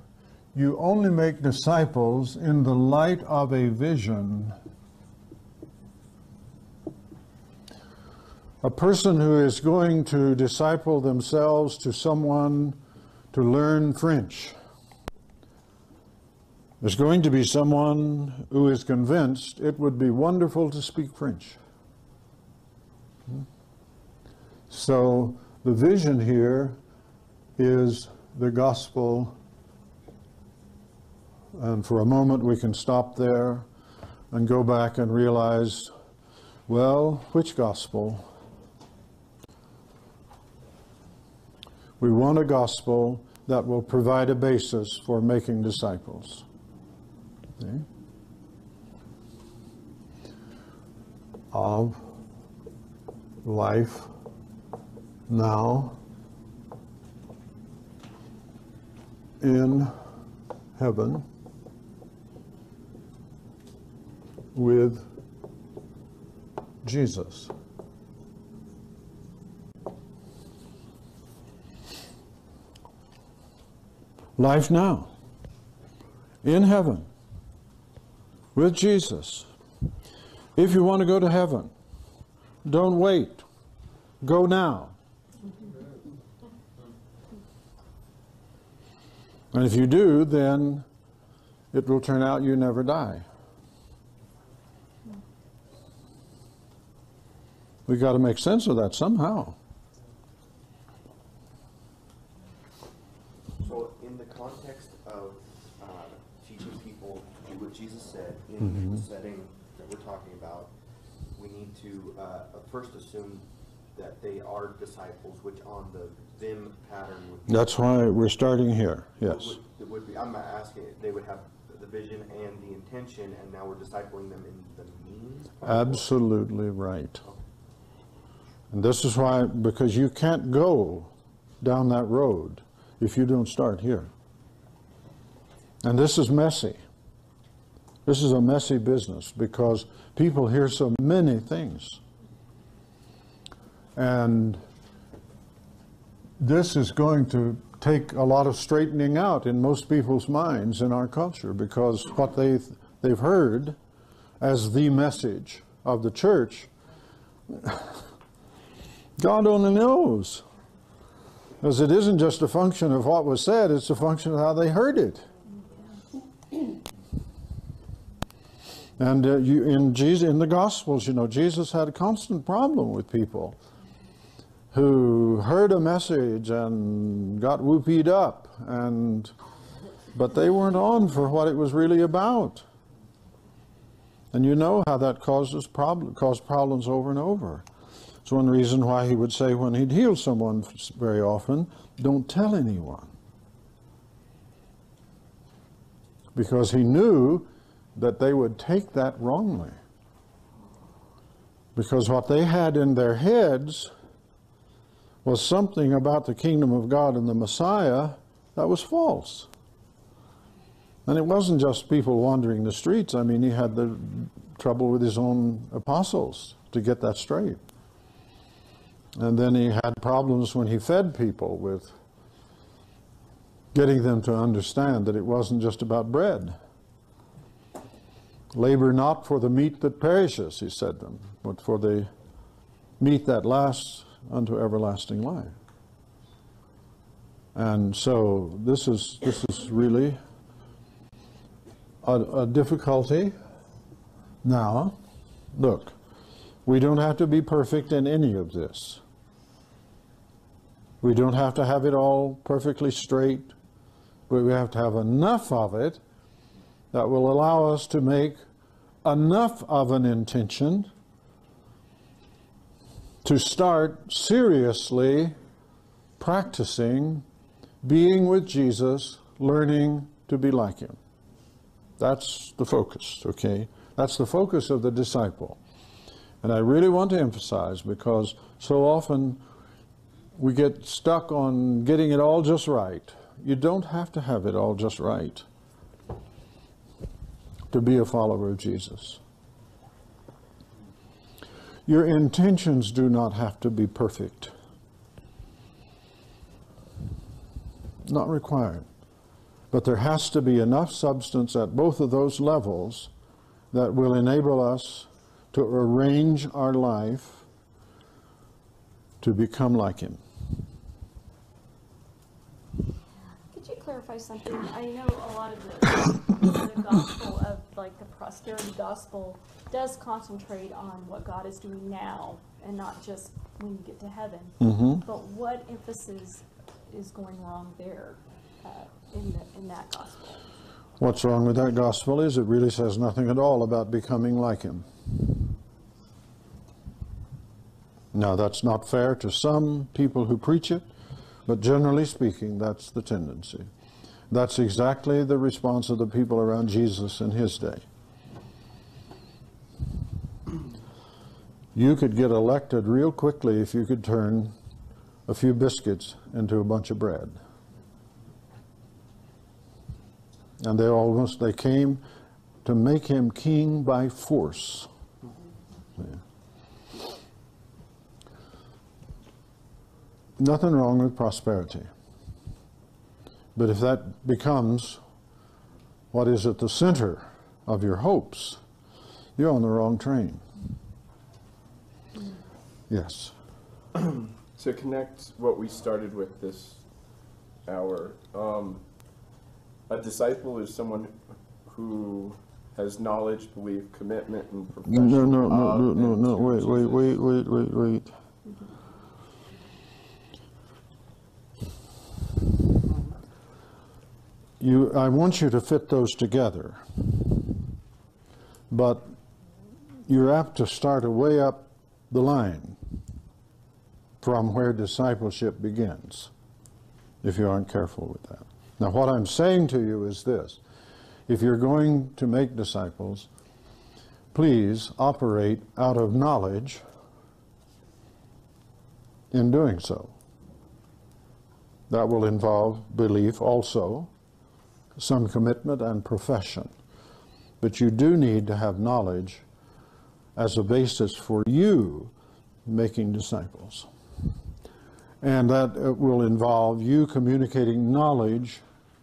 [SPEAKER 1] You only make disciples in the light of a vision. A person who is going to disciple themselves to someone to learn French There's going to be someone who is convinced it would be wonderful to speak French. So the vision here is the gospel. And for a moment we can stop there and go back and realize, well, which gospel? We want a gospel that will provide a basis for making disciples. Okay? Of life now in heaven with Jesus. Life now in heaven with Jesus. If you want to go to heaven, don't wait. Go now. And if you do, then it will turn out you never die. We've got to make sense of that somehow.
[SPEAKER 6] So in the context of uh, teaching people to do what Jesus in the setting that we're talking about, we need to uh, first assume that they are disciples, which on the VIM pattern would be.
[SPEAKER 1] That's why we're starting here. Yes.
[SPEAKER 6] Would- It would be, I'm asking, they would have the vision and the intention, and now we're discipling them in the means?
[SPEAKER 1] Absolutely right. And this is why, because you can't go down that road if you don't start here. And this is messy. This is a messy business because people hear so many things. And this is going to take a lot of straightening out in most people's minds in our culture because what they they've heard as the message of the church God only knows. Because it isn't just a function of what was said, it's a function of how they heard it. And uh, you, in, Jesus, in the Gospels, you know, Jesus had a constant problem with people who heard a message and got whoopied up, and, but they weren't on for what it was really about. And you know how that causes problem, caused problems over and over. It's one reason why he would say when he'd heal someone very often, don't tell anyone. Because he knew that they would take that wrongly. Because what they had in their heads was something about the kingdom of God and the Messiah that was false. And it wasn't just people wandering the streets. I mean, he had the trouble with his own apostles to get that straight. And then he had problems when he fed people with getting them to understand that it wasn't just about bread. Labor not for the meat that perishes, he said them, but for the meat that lasts unto everlasting life. And so this is this is really a, a difficulty. Now, look, we don't have to be perfect in any of this. We don't have to have it all perfectly straight, but we have to have enough of it that will allow us to make enough of an intention to start seriously practicing being with Jesus, learning to be like him. That's the focus, okay? That's the focus of the disciple. And I really want to emphasize because so often we get stuck on getting it all just right. You don't have to have it all just right to be a follower of Jesus. Your intentions do not have to be perfect. Not required. But there has to be enough substance at both of those levels that will enable us to arrange our life to become like Him.
[SPEAKER 4] Could you clarify something? I know a lot of the, the gospel of like the prosperity gospel does concentrate on what God is doing now and not just when you get to heaven.
[SPEAKER 1] Mhm.
[SPEAKER 4] But what emphasis is going wrong there uh, in, the, in that gospel?
[SPEAKER 1] What's wrong with that gospel is it really says nothing at all about becoming like Him. Now, that's not fair to some people who preach it, but generally speaking, that's the tendency. That's exactly the response of the people around Jesus in his day. You could get elected real quickly if you could turn a few biscuits into a bunch of bread. And they almost they came to make him king by force. Yeah. Nothing wrong with prosperity. But if that becomes what is at the center of your hopes, you're on the wrong train. Yes.
[SPEAKER 7] to connect what we started with this hour, um, a disciple is someone who has knowledge, belief, commitment, and profession.
[SPEAKER 1] No, no, no, no, no, no, wait, wait, wait, wait, wait, wait. You, I want you to fit those together. But you're apt to start way up the line from where discipleship begins, if you aren't careful with that. Now, what I'm saying to you is this. If you're going to make disciples, please operate out of knowledge in doing so. That will involve belief also, some commitment and profession. But you do need to have knowledge as a basis for you making disciples. And that uh, will involve you communicating knowledge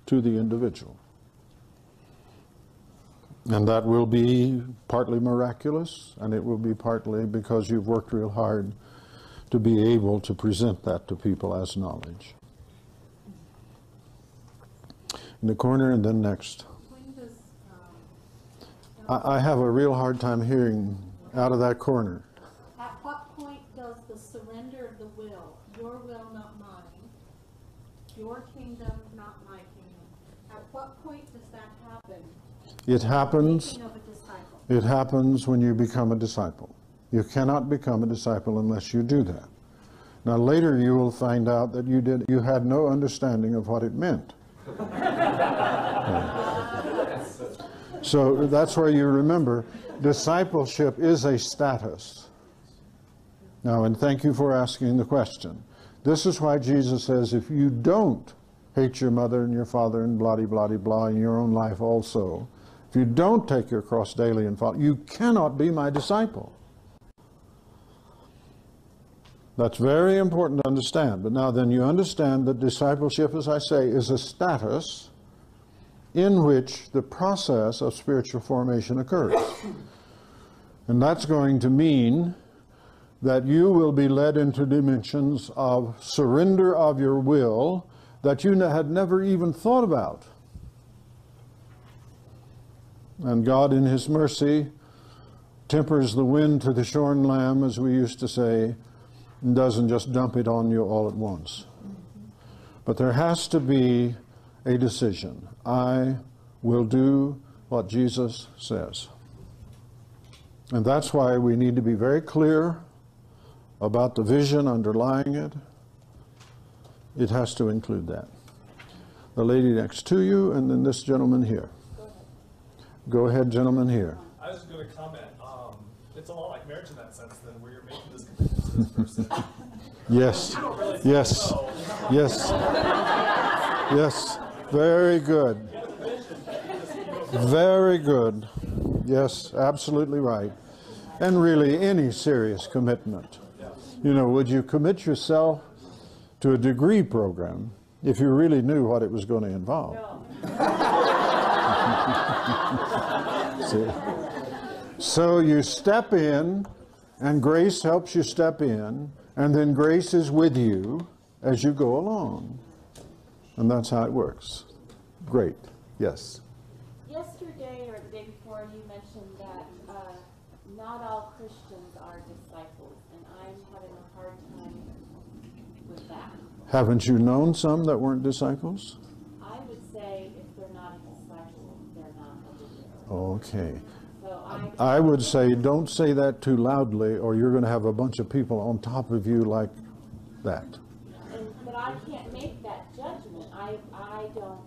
[SPEAKER 1] to the individual. And that will be partly miraculous, and it will be partly because you've worked real hard to be able to present that to people as knowledge. In the corner and then next. I, I have a real hard time hearing out of that corner.
[SPEAKER 8] at what point does the surrender of the will, your will, not mine, your kingdom, not my kingdom, at what point does that happen?
[SPEAKER 1] It happens.
[SPEAKER 8] Making of a disciple.
[SPEAKER 1] It happens when you become a disciple. You cannot become a disciple unless you do that. Now later you will find out that you did you had no understanding of what it meant. So that's where you remember discipleship is a status. Now and thank you for asking the question. This is why Jesus says if you don't hate your mother and your father and blah blah blah blah in your own life also, if you don't take your cross daily and follow, you cannot be my disciple. That's very important to understand. But now then you understand that discipleship, as I say, is a status in which the process of spiritual formation occurs. And that's going to mean that you will be led into dimensions of surrender of your will that you had never even thought about. And God, in His mercy, tempers the wind to the shorn lamb, as we used to say, and doesn't just dump it on you all at once. But there has to be a decision. I will do what Jesus says. And that's why we need to be very clear about the vision underlying it. It has to include that. The lady next to you, and then this gentleman here. Go ahead, gentleman here.
[SPEAKER 9] I was going to comment. Um, it's a lot like marriage in that sense, then, where you're making this commitment.
[SPEAKER 1] Yes,
[SPEAKER 9] You don't really
[SPEAKER 1] yes, yes, yes. Very good. Very good. Yes, absolutely right. And really, any serious commitment. You know, would you commit yourself to a degree program if you really knew what it was going to involve? So you step in, and grace helps you step in, and then grace is with you as you go along. And that's how it works. Great. Yes.
[SPEAKER 10] Yesterday or the day before, you mentioned that uh, not all Christians are disciples, and I'm having a hard time with that.
[SPEAKER 1] Haven't you known some that weren't disciples?
[SPEAKER 10] I would say if they're not a disciple, they're not a disciple.
[SPEAKER 1] Okay.
[SPEAKER 10] I,
[SPEAKER 1] I would say don't say that too loudly, or you're going to have a bunch of people on top of you like that.
[SPEAKER 10] and, but I can't make that judgment. I, I don't,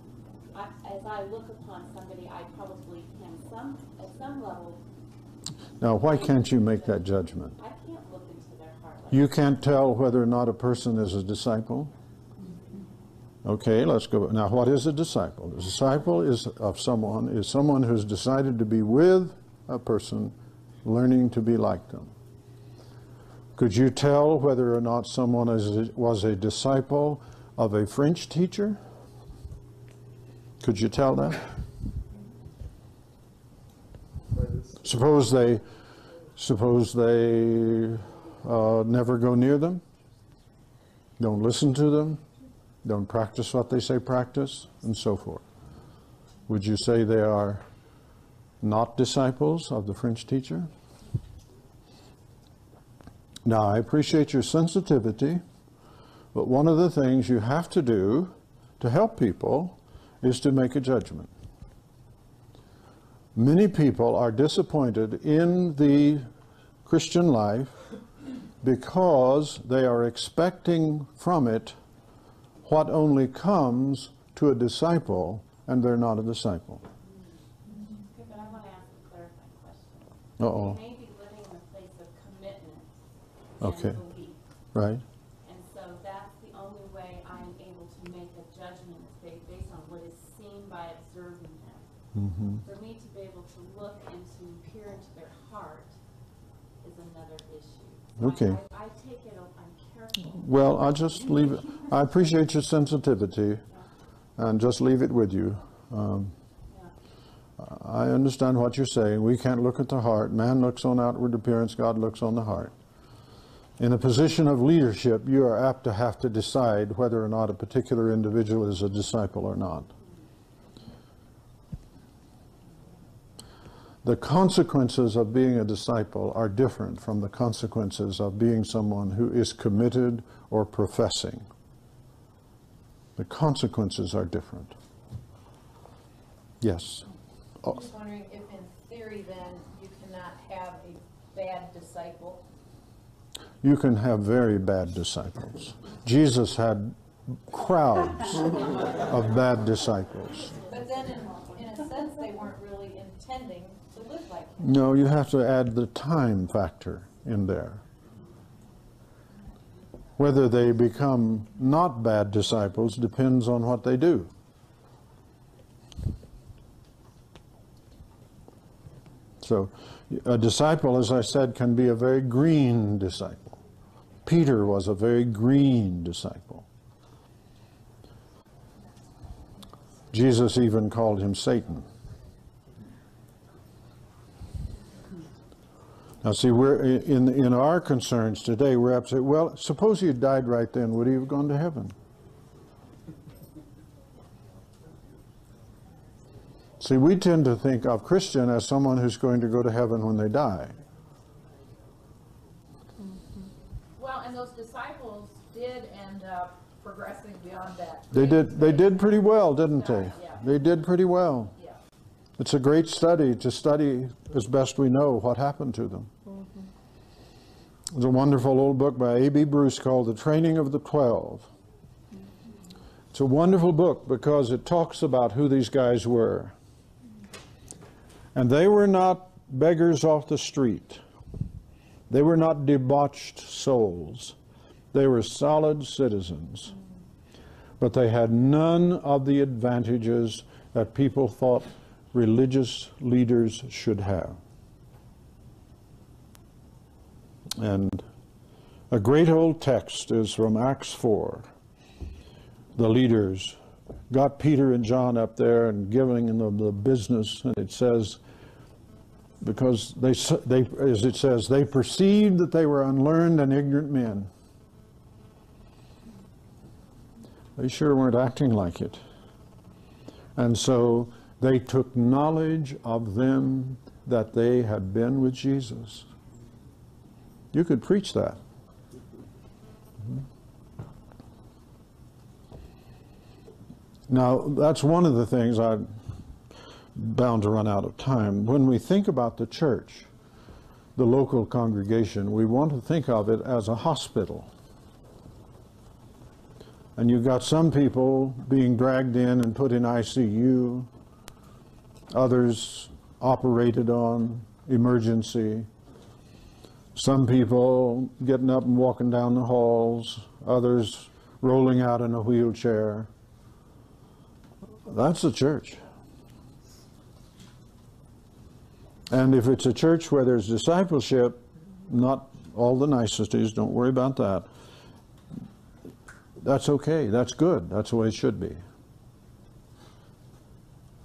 [SPEAKER 10] I, as I look upon somebody, I probably can some, at some level,
[SPEAKER 1] Now, why can't you make that judgment?
[SPEAKER 10] I can't look into their heart. like
[SPEAKER 1] You can't tell whether or not a person is a disciple? Okay, let's go. Now, what is a disciple? A disciple is of someone is someone who's decided to be with a person, learning to be like them. Could you tell whether or not someone is, was a disciple of a French teacher? Could you tell that? Suppose they, suppose they uh, never go near them, don't listen to them, don't practice what they say practice, and so forth. Would you say they are not disciples of the French teacher? Now, I appreciate your sensitivity, but one of the things you have to do to help people is to make a judgment. Many people are disappointed in the Christian life because they are expecting from it what only comes to a disciple, and they're not a disciple.
[SPEAKER 10] Okay, but I want to ask a clarifying question.
[SPEAKER 1] Uh-oh.
[SPEAKER 10] May be living in a place of commitment
[SPEAKER 1] Okay.
[SPEAKER 10] and belief.
[SPEAKER 1] Right?
[SPEAKER 10] And so that's the only way I'm able to make a judgment faith based on what is seen by observing them.
[SPEAKER 1] hmm
[SPEAKER 10] For me to be able to look and to peer into their heart is another issue. So I-
[SPEAKER 1] Okay.
[SPEAKER 10] I, I take it, I'm careful.
[SPEAKER 1] Well, I'll just leave it. I appreciate your sensitivity and just leave it with you. Um, I understand what you're saying. We can't look at the heart. Man looks on outward appearance, God looks on the heart. In a position of leadership, you are apt to have to decide whether or not a particular individual is a disciple or not. The consequences of being a disciple are different from the consequences of being someone who is committed or professing. The consequences are different. Yes. Oh,
[SPEAKER 2] I'm just wondering if in theory then you cannot have a bad disciple.
[SPEAKER 1] You can have very bad disciples. Jesus had crowds of bad disciples.
[SPEAKER 2] But then in, in a sense, they weren't really intending to live like him.
[SPEAKER 1] No, you have to add the time factor in there. Whether they become not bad disciples depends on what they do. So, a disciple, as I said, can be a very green disciple. Peter was a very green disciple. Jesus even called him Satan. Now, see, we're in in our concerns today. We're upset. Well, suppose he had died right then, would he have gone to heaven? See, we tend to think of Christian as someone who's going to go to heaven when they die.
[SPEAKER 5] Well, and those disciples did end up progressing beyond that.
[SPEAKER 1] They did. They did pretty well, didn't they?
[SPEAKER 5] Yeah.
[SPEAKER 1] They did pretty well.
[SPEAKER 5] Yeah.
[SPEAKER 1] It's a great study to study as best we know what happened to them. Mm-hmm. There's a wonderful old book by A.B. Bruce called The Training of the Twelve. It's a wonderful book because it talks about who these guys were. And they were not beggars off the street. They were not debauched souls. They were solid citizens. But they had none of the advantages that people thought religious leaders should have. And a great old text is from Acts 4. The leaders got Peter and John up there and giving them the business, and it says, because they, they, as it says, they perceived that they were unlearned and ignorant men. They sure weren't acting like it. And so they took knowledge of them that they had been with Jesus. You could preach that. Now, that's one of the things I'm bound to run out of time. When we think about the church, the local congregation, we want to think of it as a hospital. And you've got some people being dragged in and put in ICU, others operated on, emergency. Some people getting up and walking down the halls, others rolling out in a wheelchair. That's the church. And if it's a church where there's discipleship, not all the niceties, don't worry about that. That's okay. That's good. That's the way it should be.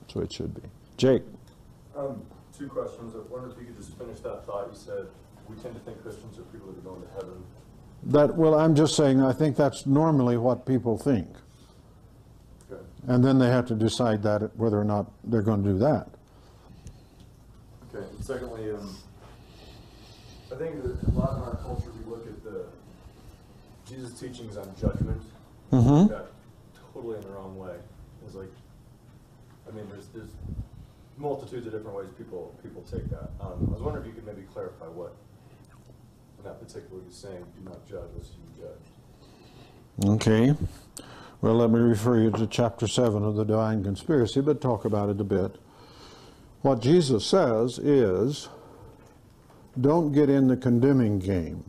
[SPEAKER 1] That's the way it should be. Jake.
[SPEAKER 11] Um, two questions. I wonder if you could just finish that thought. You said, we tend to think Christians are people that are going to heaven.
[SPEAKER 1] That, well, I'm just saying, I think that's normally what people think.
[SPEAKER 11] Okay.
[SPEAKER 1] And then they have to decide that, whether or not they're going to do that.
[SPEAKER 11] Okay, and secondly, um, I think that a lot in our culture, we look at the, Jesus' teachings on judgment,
[SPEAKER 1] Mhm.
[SPEAKER 11] that totally in the wrong way. It's like, I mean, there's, there's multitudes of different ways people, people take that. Um, I was wondering if you could maybe clarify what, in that particular, he's saying, do not judge, lest you be judged.
[SPEAKER 1] Okay. Well, let me refer you to chapter 7 of the Divine Conspiracy, but talk about it a bit. What Jesus says is don't get in the condemning game.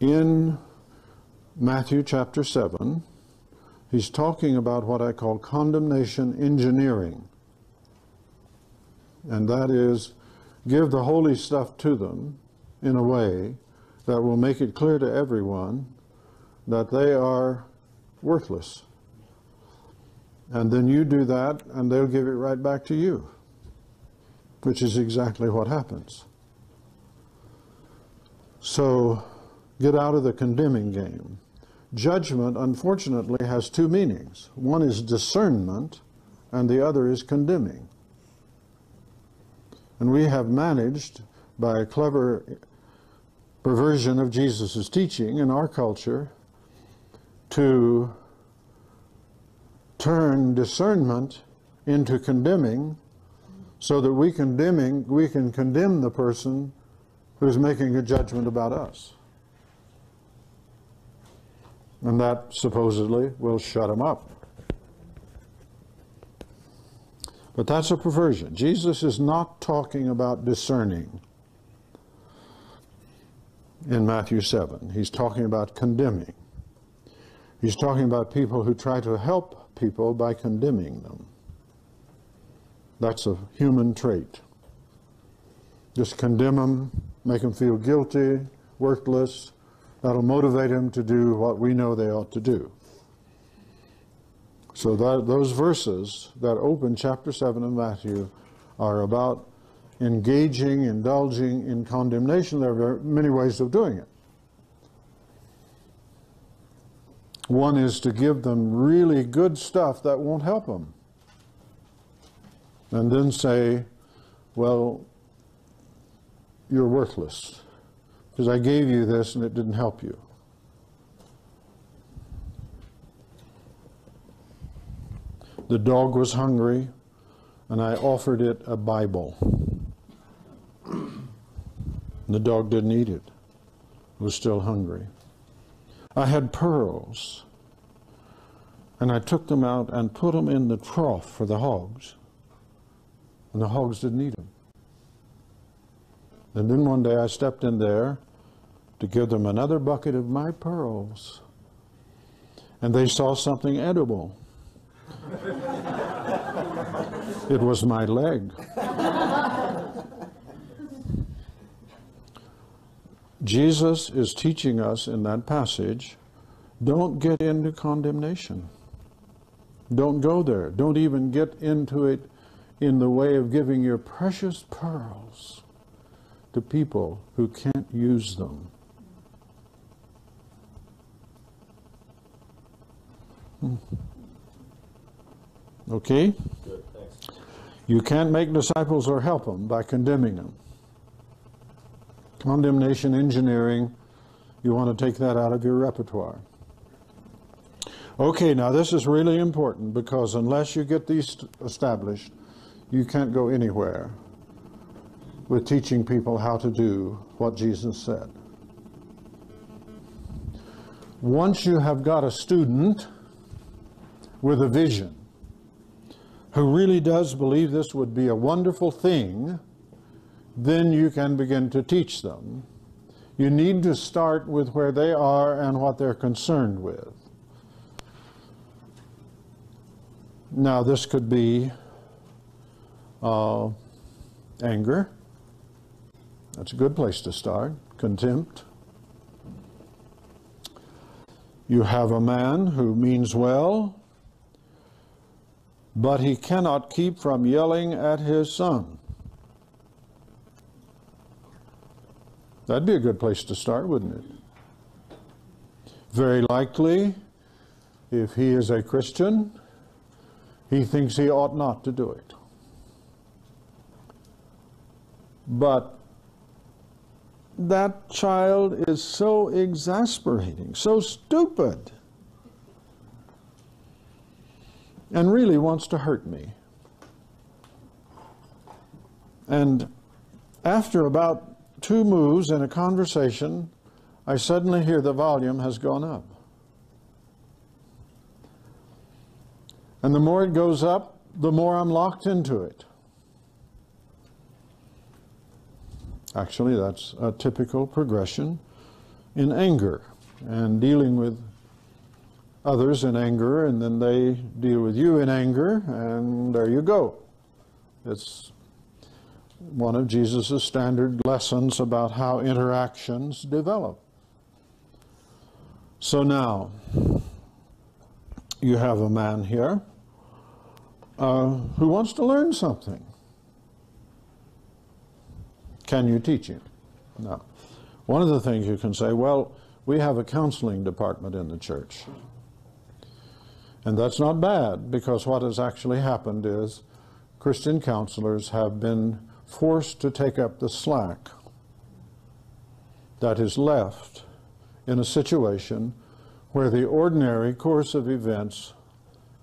[SPEAKER 1] In Matthew chapter 7, he's talking about what I call condemnation engineering. And that is give the holy stuff to them in a way that will make it clear to everyone that they are worthless. And then you do that, and they'll give it right back to you, which is exactly what happens. So get out of the condemning game. Judgment, unfortunately, has two meanings one is discernment, and the other is condemning. And we have managed, by a clever perversion of Jesus' teaching in our culture, to turn discernment into condemning so that we condemning we can condemn the person who's making a judgment about us. And that supposedly will shut him up. But that's a perversion. Jesus is not talking about discerning in Matthew 7. He's talking about condemning. He's talking about people who try to help people by condemning them. That's a human trait. Just condemn them, make them feel guilty, worthless. That'll motivate them to do what we know they ought to do. So that, those verses that open chapter 7 of Matthew are about engaging, indulging in condemnation. There are many ways of doing it. One is to give them really good stuff that won't help them. And then say, well, you're worthless because I gave you this and it didn't help you. The dog was hungry, and I offered it a Bible. The dog didn't eat it, it was still hungry. I had pearls, and I took them out and put them in the trough for the hogs, and the hogs didn't eat them. And then one day I stepped in there to give them another bucket of my pearls, and they saw something edible. it was my leg. Jesus is teaching us in that passage don't get into condemnation. Don't go there. Don't even get into it in the way of giving your precious pearls to people who can't use them. Hmm. Okay?
[SPEAKER 11] Good, thanks.
[SPEAKER 1] You can't make disciples or help them by condemning them. Condemnation engineering, you want to take that out of your repertoire. Okay, now this is really important because unless you get these established, you can't go anywhere with teaching people how to do what Jesus said. Once you have got a student with a vision who really does believe this would be a wonderful thing, then you can begin to teach them. You need to start with where they are and what they're concerned with. Now, this could be uh, anger. That's a good place to start. Contempt. You have a man who means well, but he cannot keep from yelling at his son. That'd be a good place to start, wouldn't it? Very likely, if he is a Christian, he thinks he ought not to do it. But that child is so exasperating, so stupid, and really wants to hurt me. And after about two moves in a conversation, I suddenly hear the volume has gone up. And the more it goes up, the more I'm locked into it. Actually, that's a typical progression in anger and dealing with others in anger, and then they deal with you in anger, and there you go. It's one of Jesus' standard lessons about how interactions develop. So now, you have a man here uh, who wants to learn something. Can you teach him? No. One of the things you can say, well, we have a counseling department in the church. And that's not bad because what has actually happened is Christian counselors have been forced to take up the slack that is left in a situation where the ordinary course of events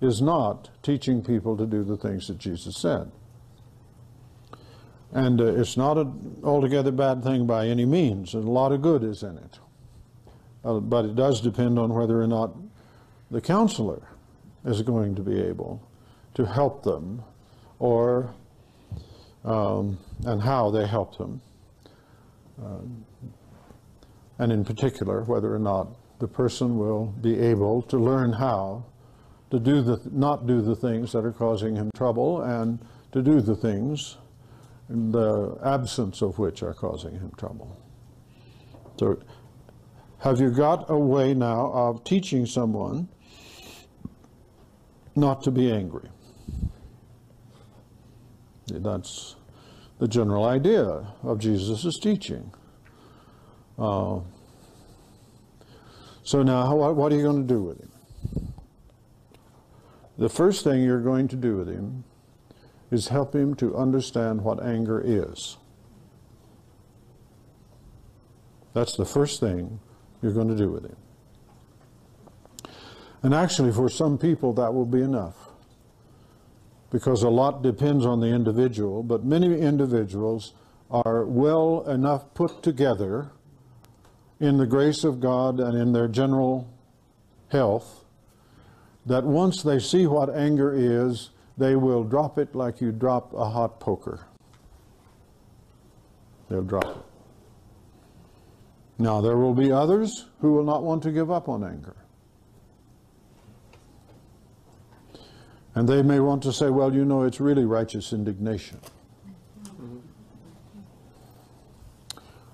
[SPEAKER 1] is not teaching people to do the things that Jesus said. And uh, it's not an altogether bad thing by any means. And a lot of good is in it. Uh, but it does depend on whether or not the counselor is going to be able to help them or um, and how they help them. Uh, and in particular, whether or not the person will be able to learn how to do the, not do the things that are causing him trouble and to do the things in the absence of which are causing him trouble. So have you got a way now of teaching someone not to be angry? That's the general idea of Jesus' teaching. Uh, so now, what, what are you going to do with him? The first thing you're going to do with him is help him to understand what anger is. That's the first thing you're going to do with him. And actually, for some people, that will be enough. Because a lot depends on the individual, but many individuals are well enough put together in the grace of God and in their general health that once they see what anger is, they will drop it like you drop a hot poker. They'll drop it. Now, there will be others who will not want to give up on anger. And they may want to say, well, you know, it's really righteous indignation.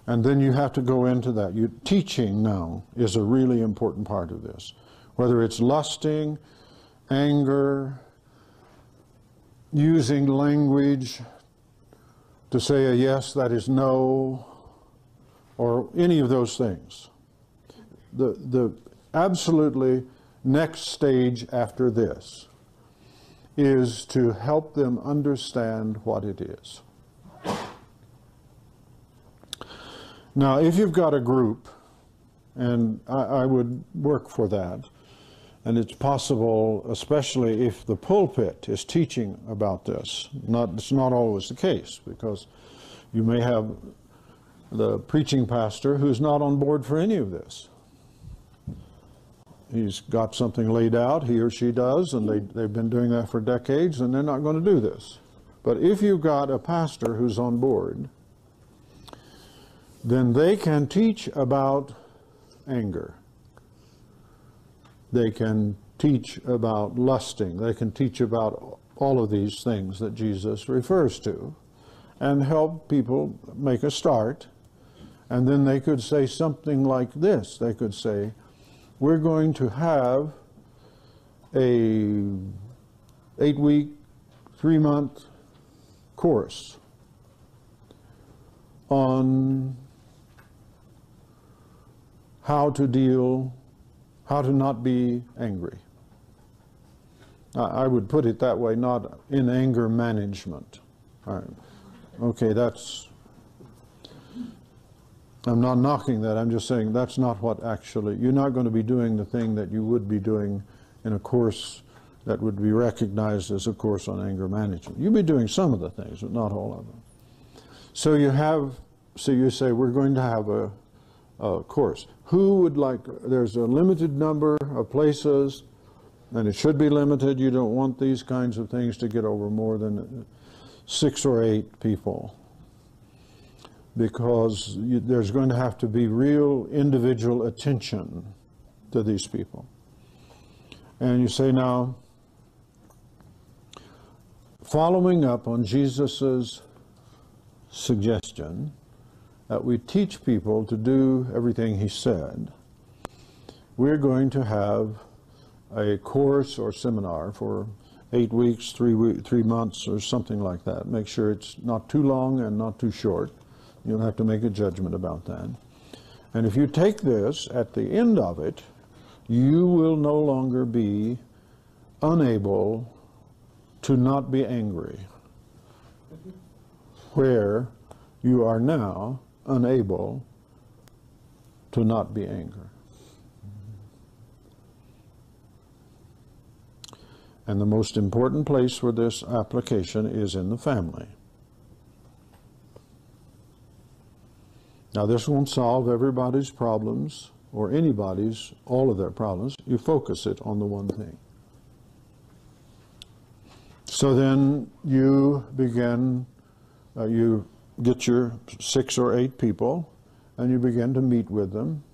[SPEAKER 1] And then you have to go into that. You, teaching now is a really important part of this. Whether it's lusting, anger, using language to say a yes that is no, or any of those things. The, the absolutely next stage after this is to help them understand what it is. Now, if you've got a group, and I, I, would work for that, and it's possible, especially if the pulpit is teaching about this. Not, it's not always the case, because you may have the preaching pastor who's not on board for any of this. He's got something laid out, he or she does, and they, they've been doing that for decades, and they're not going to do this. But if you've got a pastor who's on board, then they can teach about anger. They can teach about lusting. They can teach about all of these things that Jesus refers to and help people make a start. And then they could say something like this. They could say, we're going to have a, eight week, three month course on how to deal, how to not be angry. I, would put it that way, not in anger management. All right. Okay, that's. I'm not knocking that. I'm just saying that's not what actually. You're not going to be doing the thing that you would be doing in a course that would be recognized as a course on anger management. You'll be doing some of the things, but not all of them. So you have. So you say we're going to have a, a course. Who would like? There's a limited number of places, and it should be limited. You don't want these kinds of things to get over more than six or eight people because you, there's going to have to be real individual attention to these people. And you say, now, following up on Jesus' suggestion that we teach people to do everything he said, we're going to have a course or seminar for eight weeks, three, three months, or something like that. Make sure it's not too long and not too short. You'll have to make a judgment about that. And if you take this, at the end of it, you will no longer be unable to not be angry, where you are now unable to not be angry. And the most important place for this application is in the family. Now, this won't solve everybody's problems or anybody's, all of their problems. You focus it on the one thing. So then you begin, uh, you get your six or eight people and you begin to meet with them.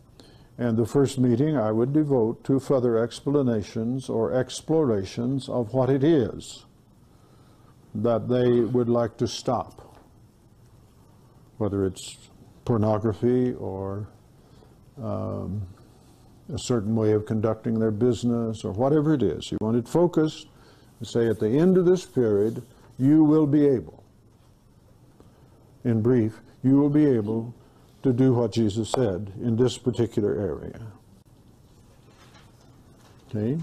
[SPEAKER 1] And the first meeting I would devote to further explanations or explorations of what it is that they would like to stop, whether it's pornography or um, a certain way of conducting their business or whatever it is. You want it focused and say at the end of this period, you will be able, in brief, you will be able to do what Jesus said in this particular area. Okay?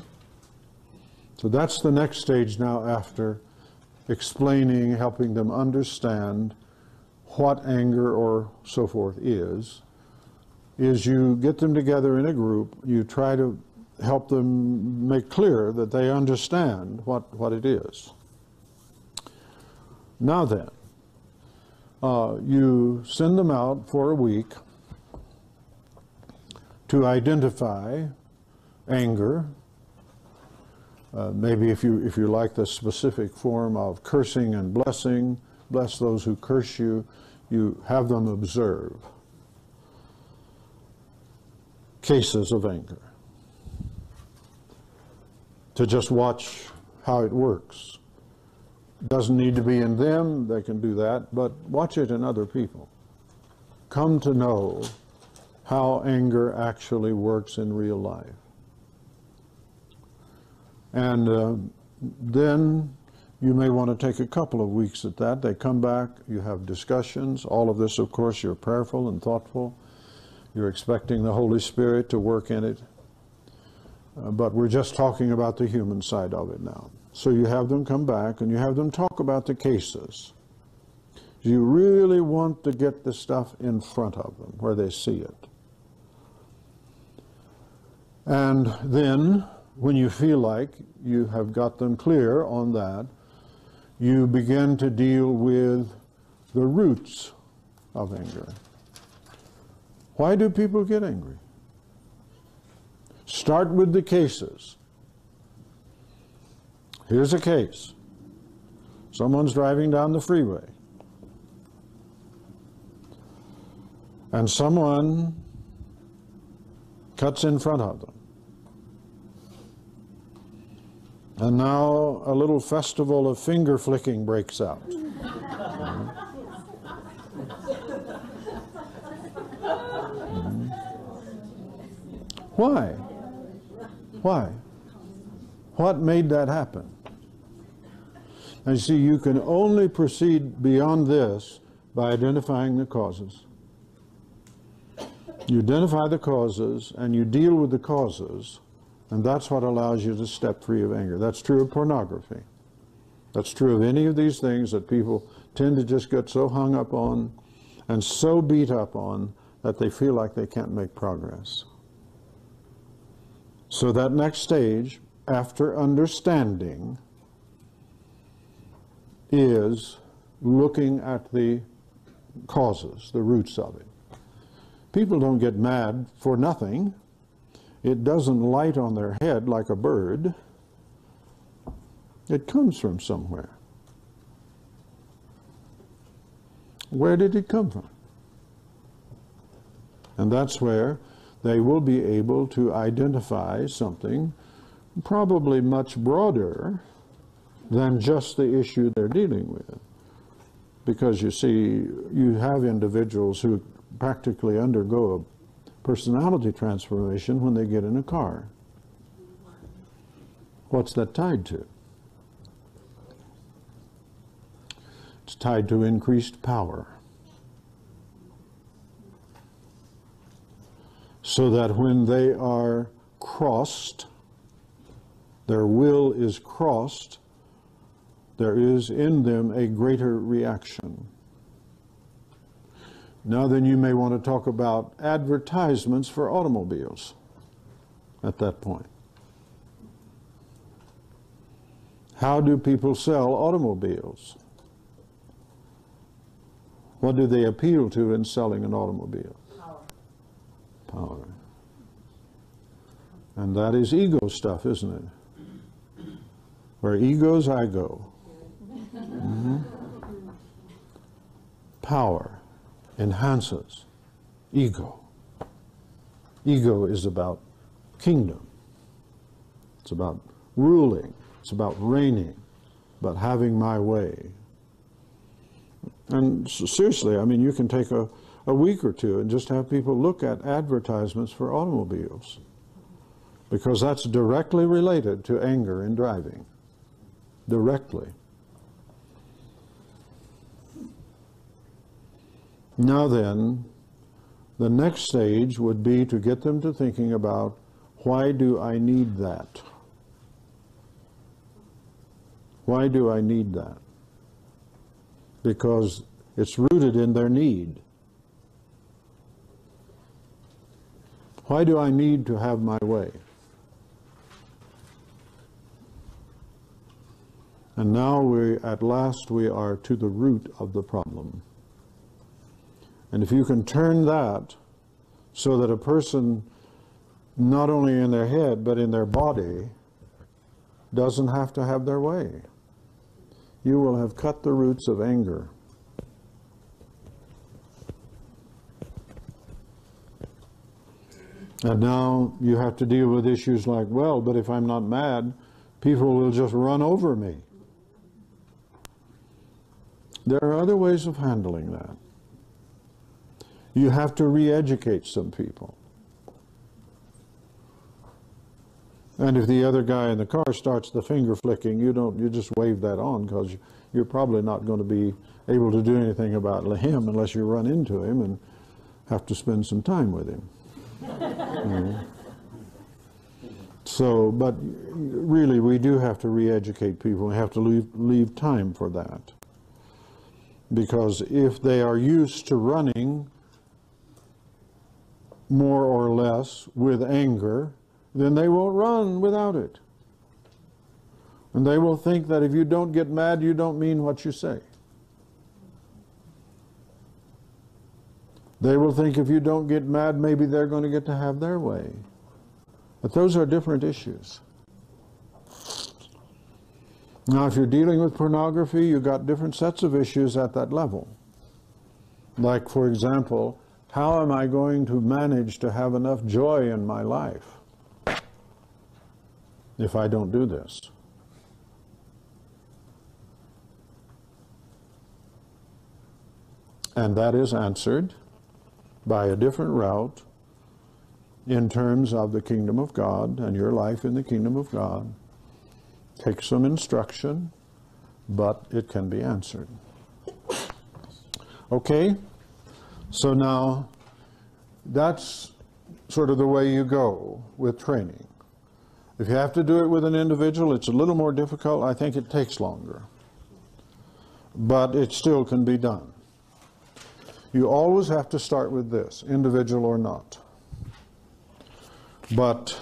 [SPEAKER 1] So that's the next stage now after explaining, helping them understand what anger or so forth is, is you get them together in a group, you try to help them make clear that they understand what, what it is. Now then, uh, you send them out for a week to identify anger. Uh, maybe if you if you like the specific form of cursing and blessing, bless those who curse you. You have them observe cases of anger. To just watch how it works. Doesn't need to be in them, they can do that, but watch it in other people. Come to know how anger actually works in real life. And uh, then you may want to take a couple of weeks at that. They come back, you have discussions. All of this, of course, you're prayerful and thoughtful. You're expecting the Holy Spirit to work in it. Uh, but we're just talking about the human side of it now. So you have them come back and you have them talk about the cases. You really want to get the stuff in front of them where they see it. And then, when you feel like you have got them clear on that, you begin to deal with the roots of anger. Why do people get angry? Start with the cases. Here's a case. Someone's driving down the freeway. And someone cuts in front of them. And now a little festival of finger flicking breaks out. Mm-hmm. Why? Why? What made that happen? And you see, you can only proceed beyond this by identifying the causes. You identify the causes and you deal with the causes, and that's what allows you to step free of anger. That's true of pornography. That's true of any of these things that people tend to just get so hung up on and so beat up on that they feel like they can't make progress. So, that next stage, after understanding, is looking at the causes, the roots of it. People don't get mad for nothing. It doesn't light on their head like a bird. It comes from somewhere. Where did it come from? And that's where they will be able to identify something probably much broader than just the issue they're dealing with. Because you see, you have individuals who practically undergo a personality transformation when they get in a car. What's that tied to? It's tied to increased power. So that when they are crossed, their will is crossed, there is in them a greater reaction. Now, then, you may want to talk about advertisements for automobiles at that point. How do people sell automobiles? What do they appeal to in selling an automobile?
[SPEAKER 2] Power.
[SPEAKER 1] Power. And that is ego stuff, isn't it? Where egos, I go. Mhm. Power enhances ego. Ego is about kingdom. It's about ruling. It's about reigning, about having my way. And seriously, I mean, you can take a, a week or two and just have people look at advertisements for automobiles because that's directly related to anger in driving. Directly. Now then, the next stage would be to get them to thinking about why do I need that? Why do I need that? Because it's rooted in their need. Why do I need to have my way? And now we, at last, we are to the root of the problem. And if you can turn that so that a person, not only in their head, but in their body, doesn't have to have their way, you will have cut the roots of anger. And now you have to deal with issues like, well, but if I'm not mad, people will just run over me. There are other ways of handling that. You have to re-educate some people. And if the other guy in the car starts the finger flicking, you don't you just wave that on because you're probably not going to be able to do anything about him unless you run into him and have to spend some time with him. Know. So, but really, we do have to re-educate people. We have to leave leave time for that because if they are used to running more or less with anger, then they won't run without it. And they will think that if you don't get mad, you don't mean what you say. They will think if you don't get mad, maybe they're going to get to have their way. But those are different issues. Now, if you're dealing with pornography, you've got different sets of issues at that level. Like, for example, how am I going to manage to have enough joy in my life if I don't do this? And that is answered by a different route in terms of the kingdom of God and your life in the kingdom of God. Take some instruction, but it can be answered. Okay? So now, that's sort of the way you go with training. If you have to do it with an individual, it's a little more difficult. I think it takes longer. But it still can be done. You always have to start with this, individual or not. But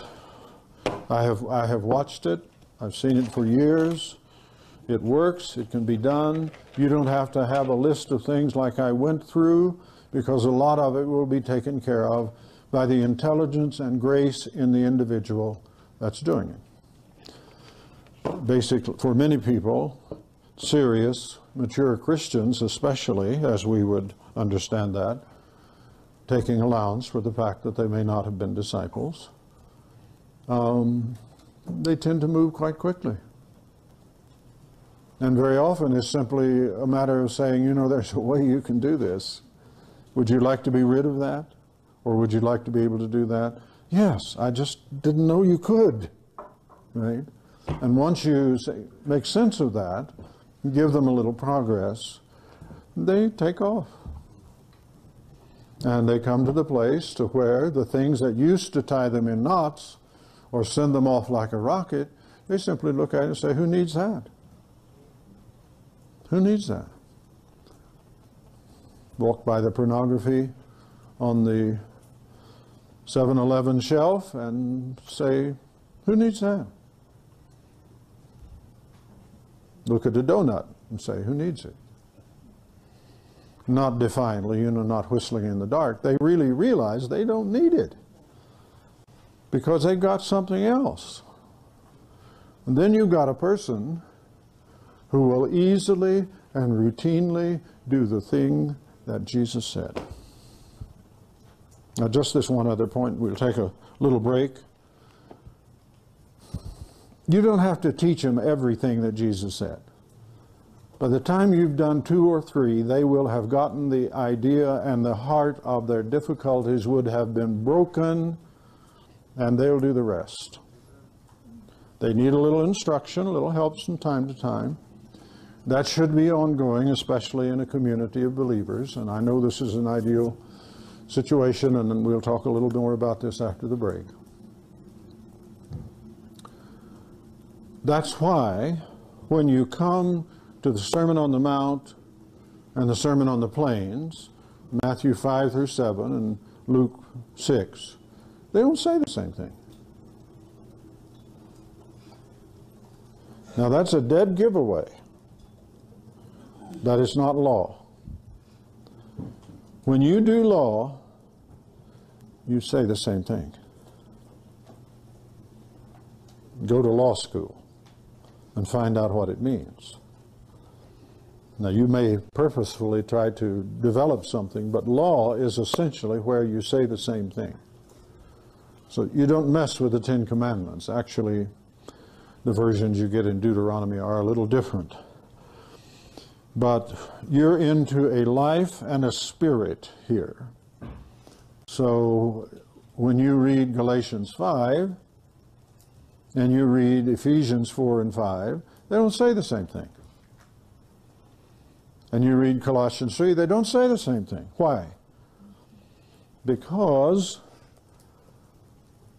[SPEAKER 1] I have, I have watched it. I've seen it for years. It works. It can be done. You don't have to have a list of things like I went through because a lot of it will be taken care of by the intelligence and grace in the individual that's doing it. Basically, for many people, serious, mature Christians especially, as we would understand that, taking allowance for the fact that they may not have been disciples, um, they tend to move quite quickly. And very often it's simply a matter of saying, you know, there's a way you can do this. Would you like to be rid of that? Or would you like to be able to do that? Yes, I just didn't know you could. Right? And once you say, make sense of that, give them a little progress, they take off. And they come to the place to where the things that used to tie them in knots or send them off like a rocket, they simply look at it and say, Who needs that? Who needs that? Walk by the pornography on the 7 Eleven shelf and say, Who needs that? Look at a donut and say, Who needs it? Not defiantly, you know, not whistling in the dark. They really realize they don't need it because they've got something else. And then you've got a person who will easily and routinely do the thing that Jesus said. Now, just this one other point, we'll take a little break. You don't have to teach them everything that Jesus said. By the time you've done two or three, they will have gotten the idea and the heart of their difficulties would have been broken, and they'll do the rest. They need a little instruction, a little help from time to time. That should be ongoing, especially in a community of believers. And I know this is an ideal situation, and we'll talk a little more about this after the break. That's why when you come to the Sermon on the Mount and the Sermon on the Plains, Matthew 5 through 7 and Luke 6, they don't say the same thing. Now that's a dead giveaway that it's not law. When you do law, you say the same thing. Go to law school and find out what it means. Now, you may purposefully try to develop something, but law is essentially where you say the same thing. So you don't mess with the Ten Commandments. Actually, the versions you get in Deuteronomy are a little different. But you're into a life and a spirit here. So when you read Galatians 5 and you read Ephesians 4 and 5, they don't say the same thing. And you read Colossians 3, they don't say the same thing. Why? Because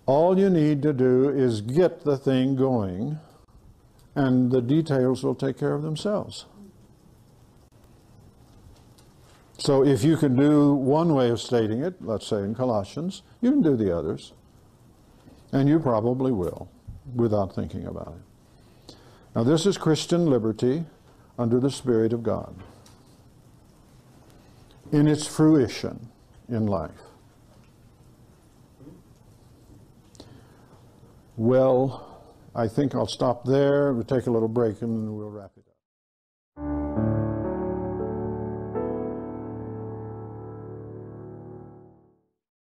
[SPEAKER 1] all you need to do is get the thing going, and the details will take care of themselves. So if you can do one way of stating it, let's say in Colossians, you can do the others. And you probably will, without thinking about it. Now, this is Christian liberty under the Spirit of God in its fruition in life. Well, I think I'll stop there. We'll take a little break and then we'll wrap.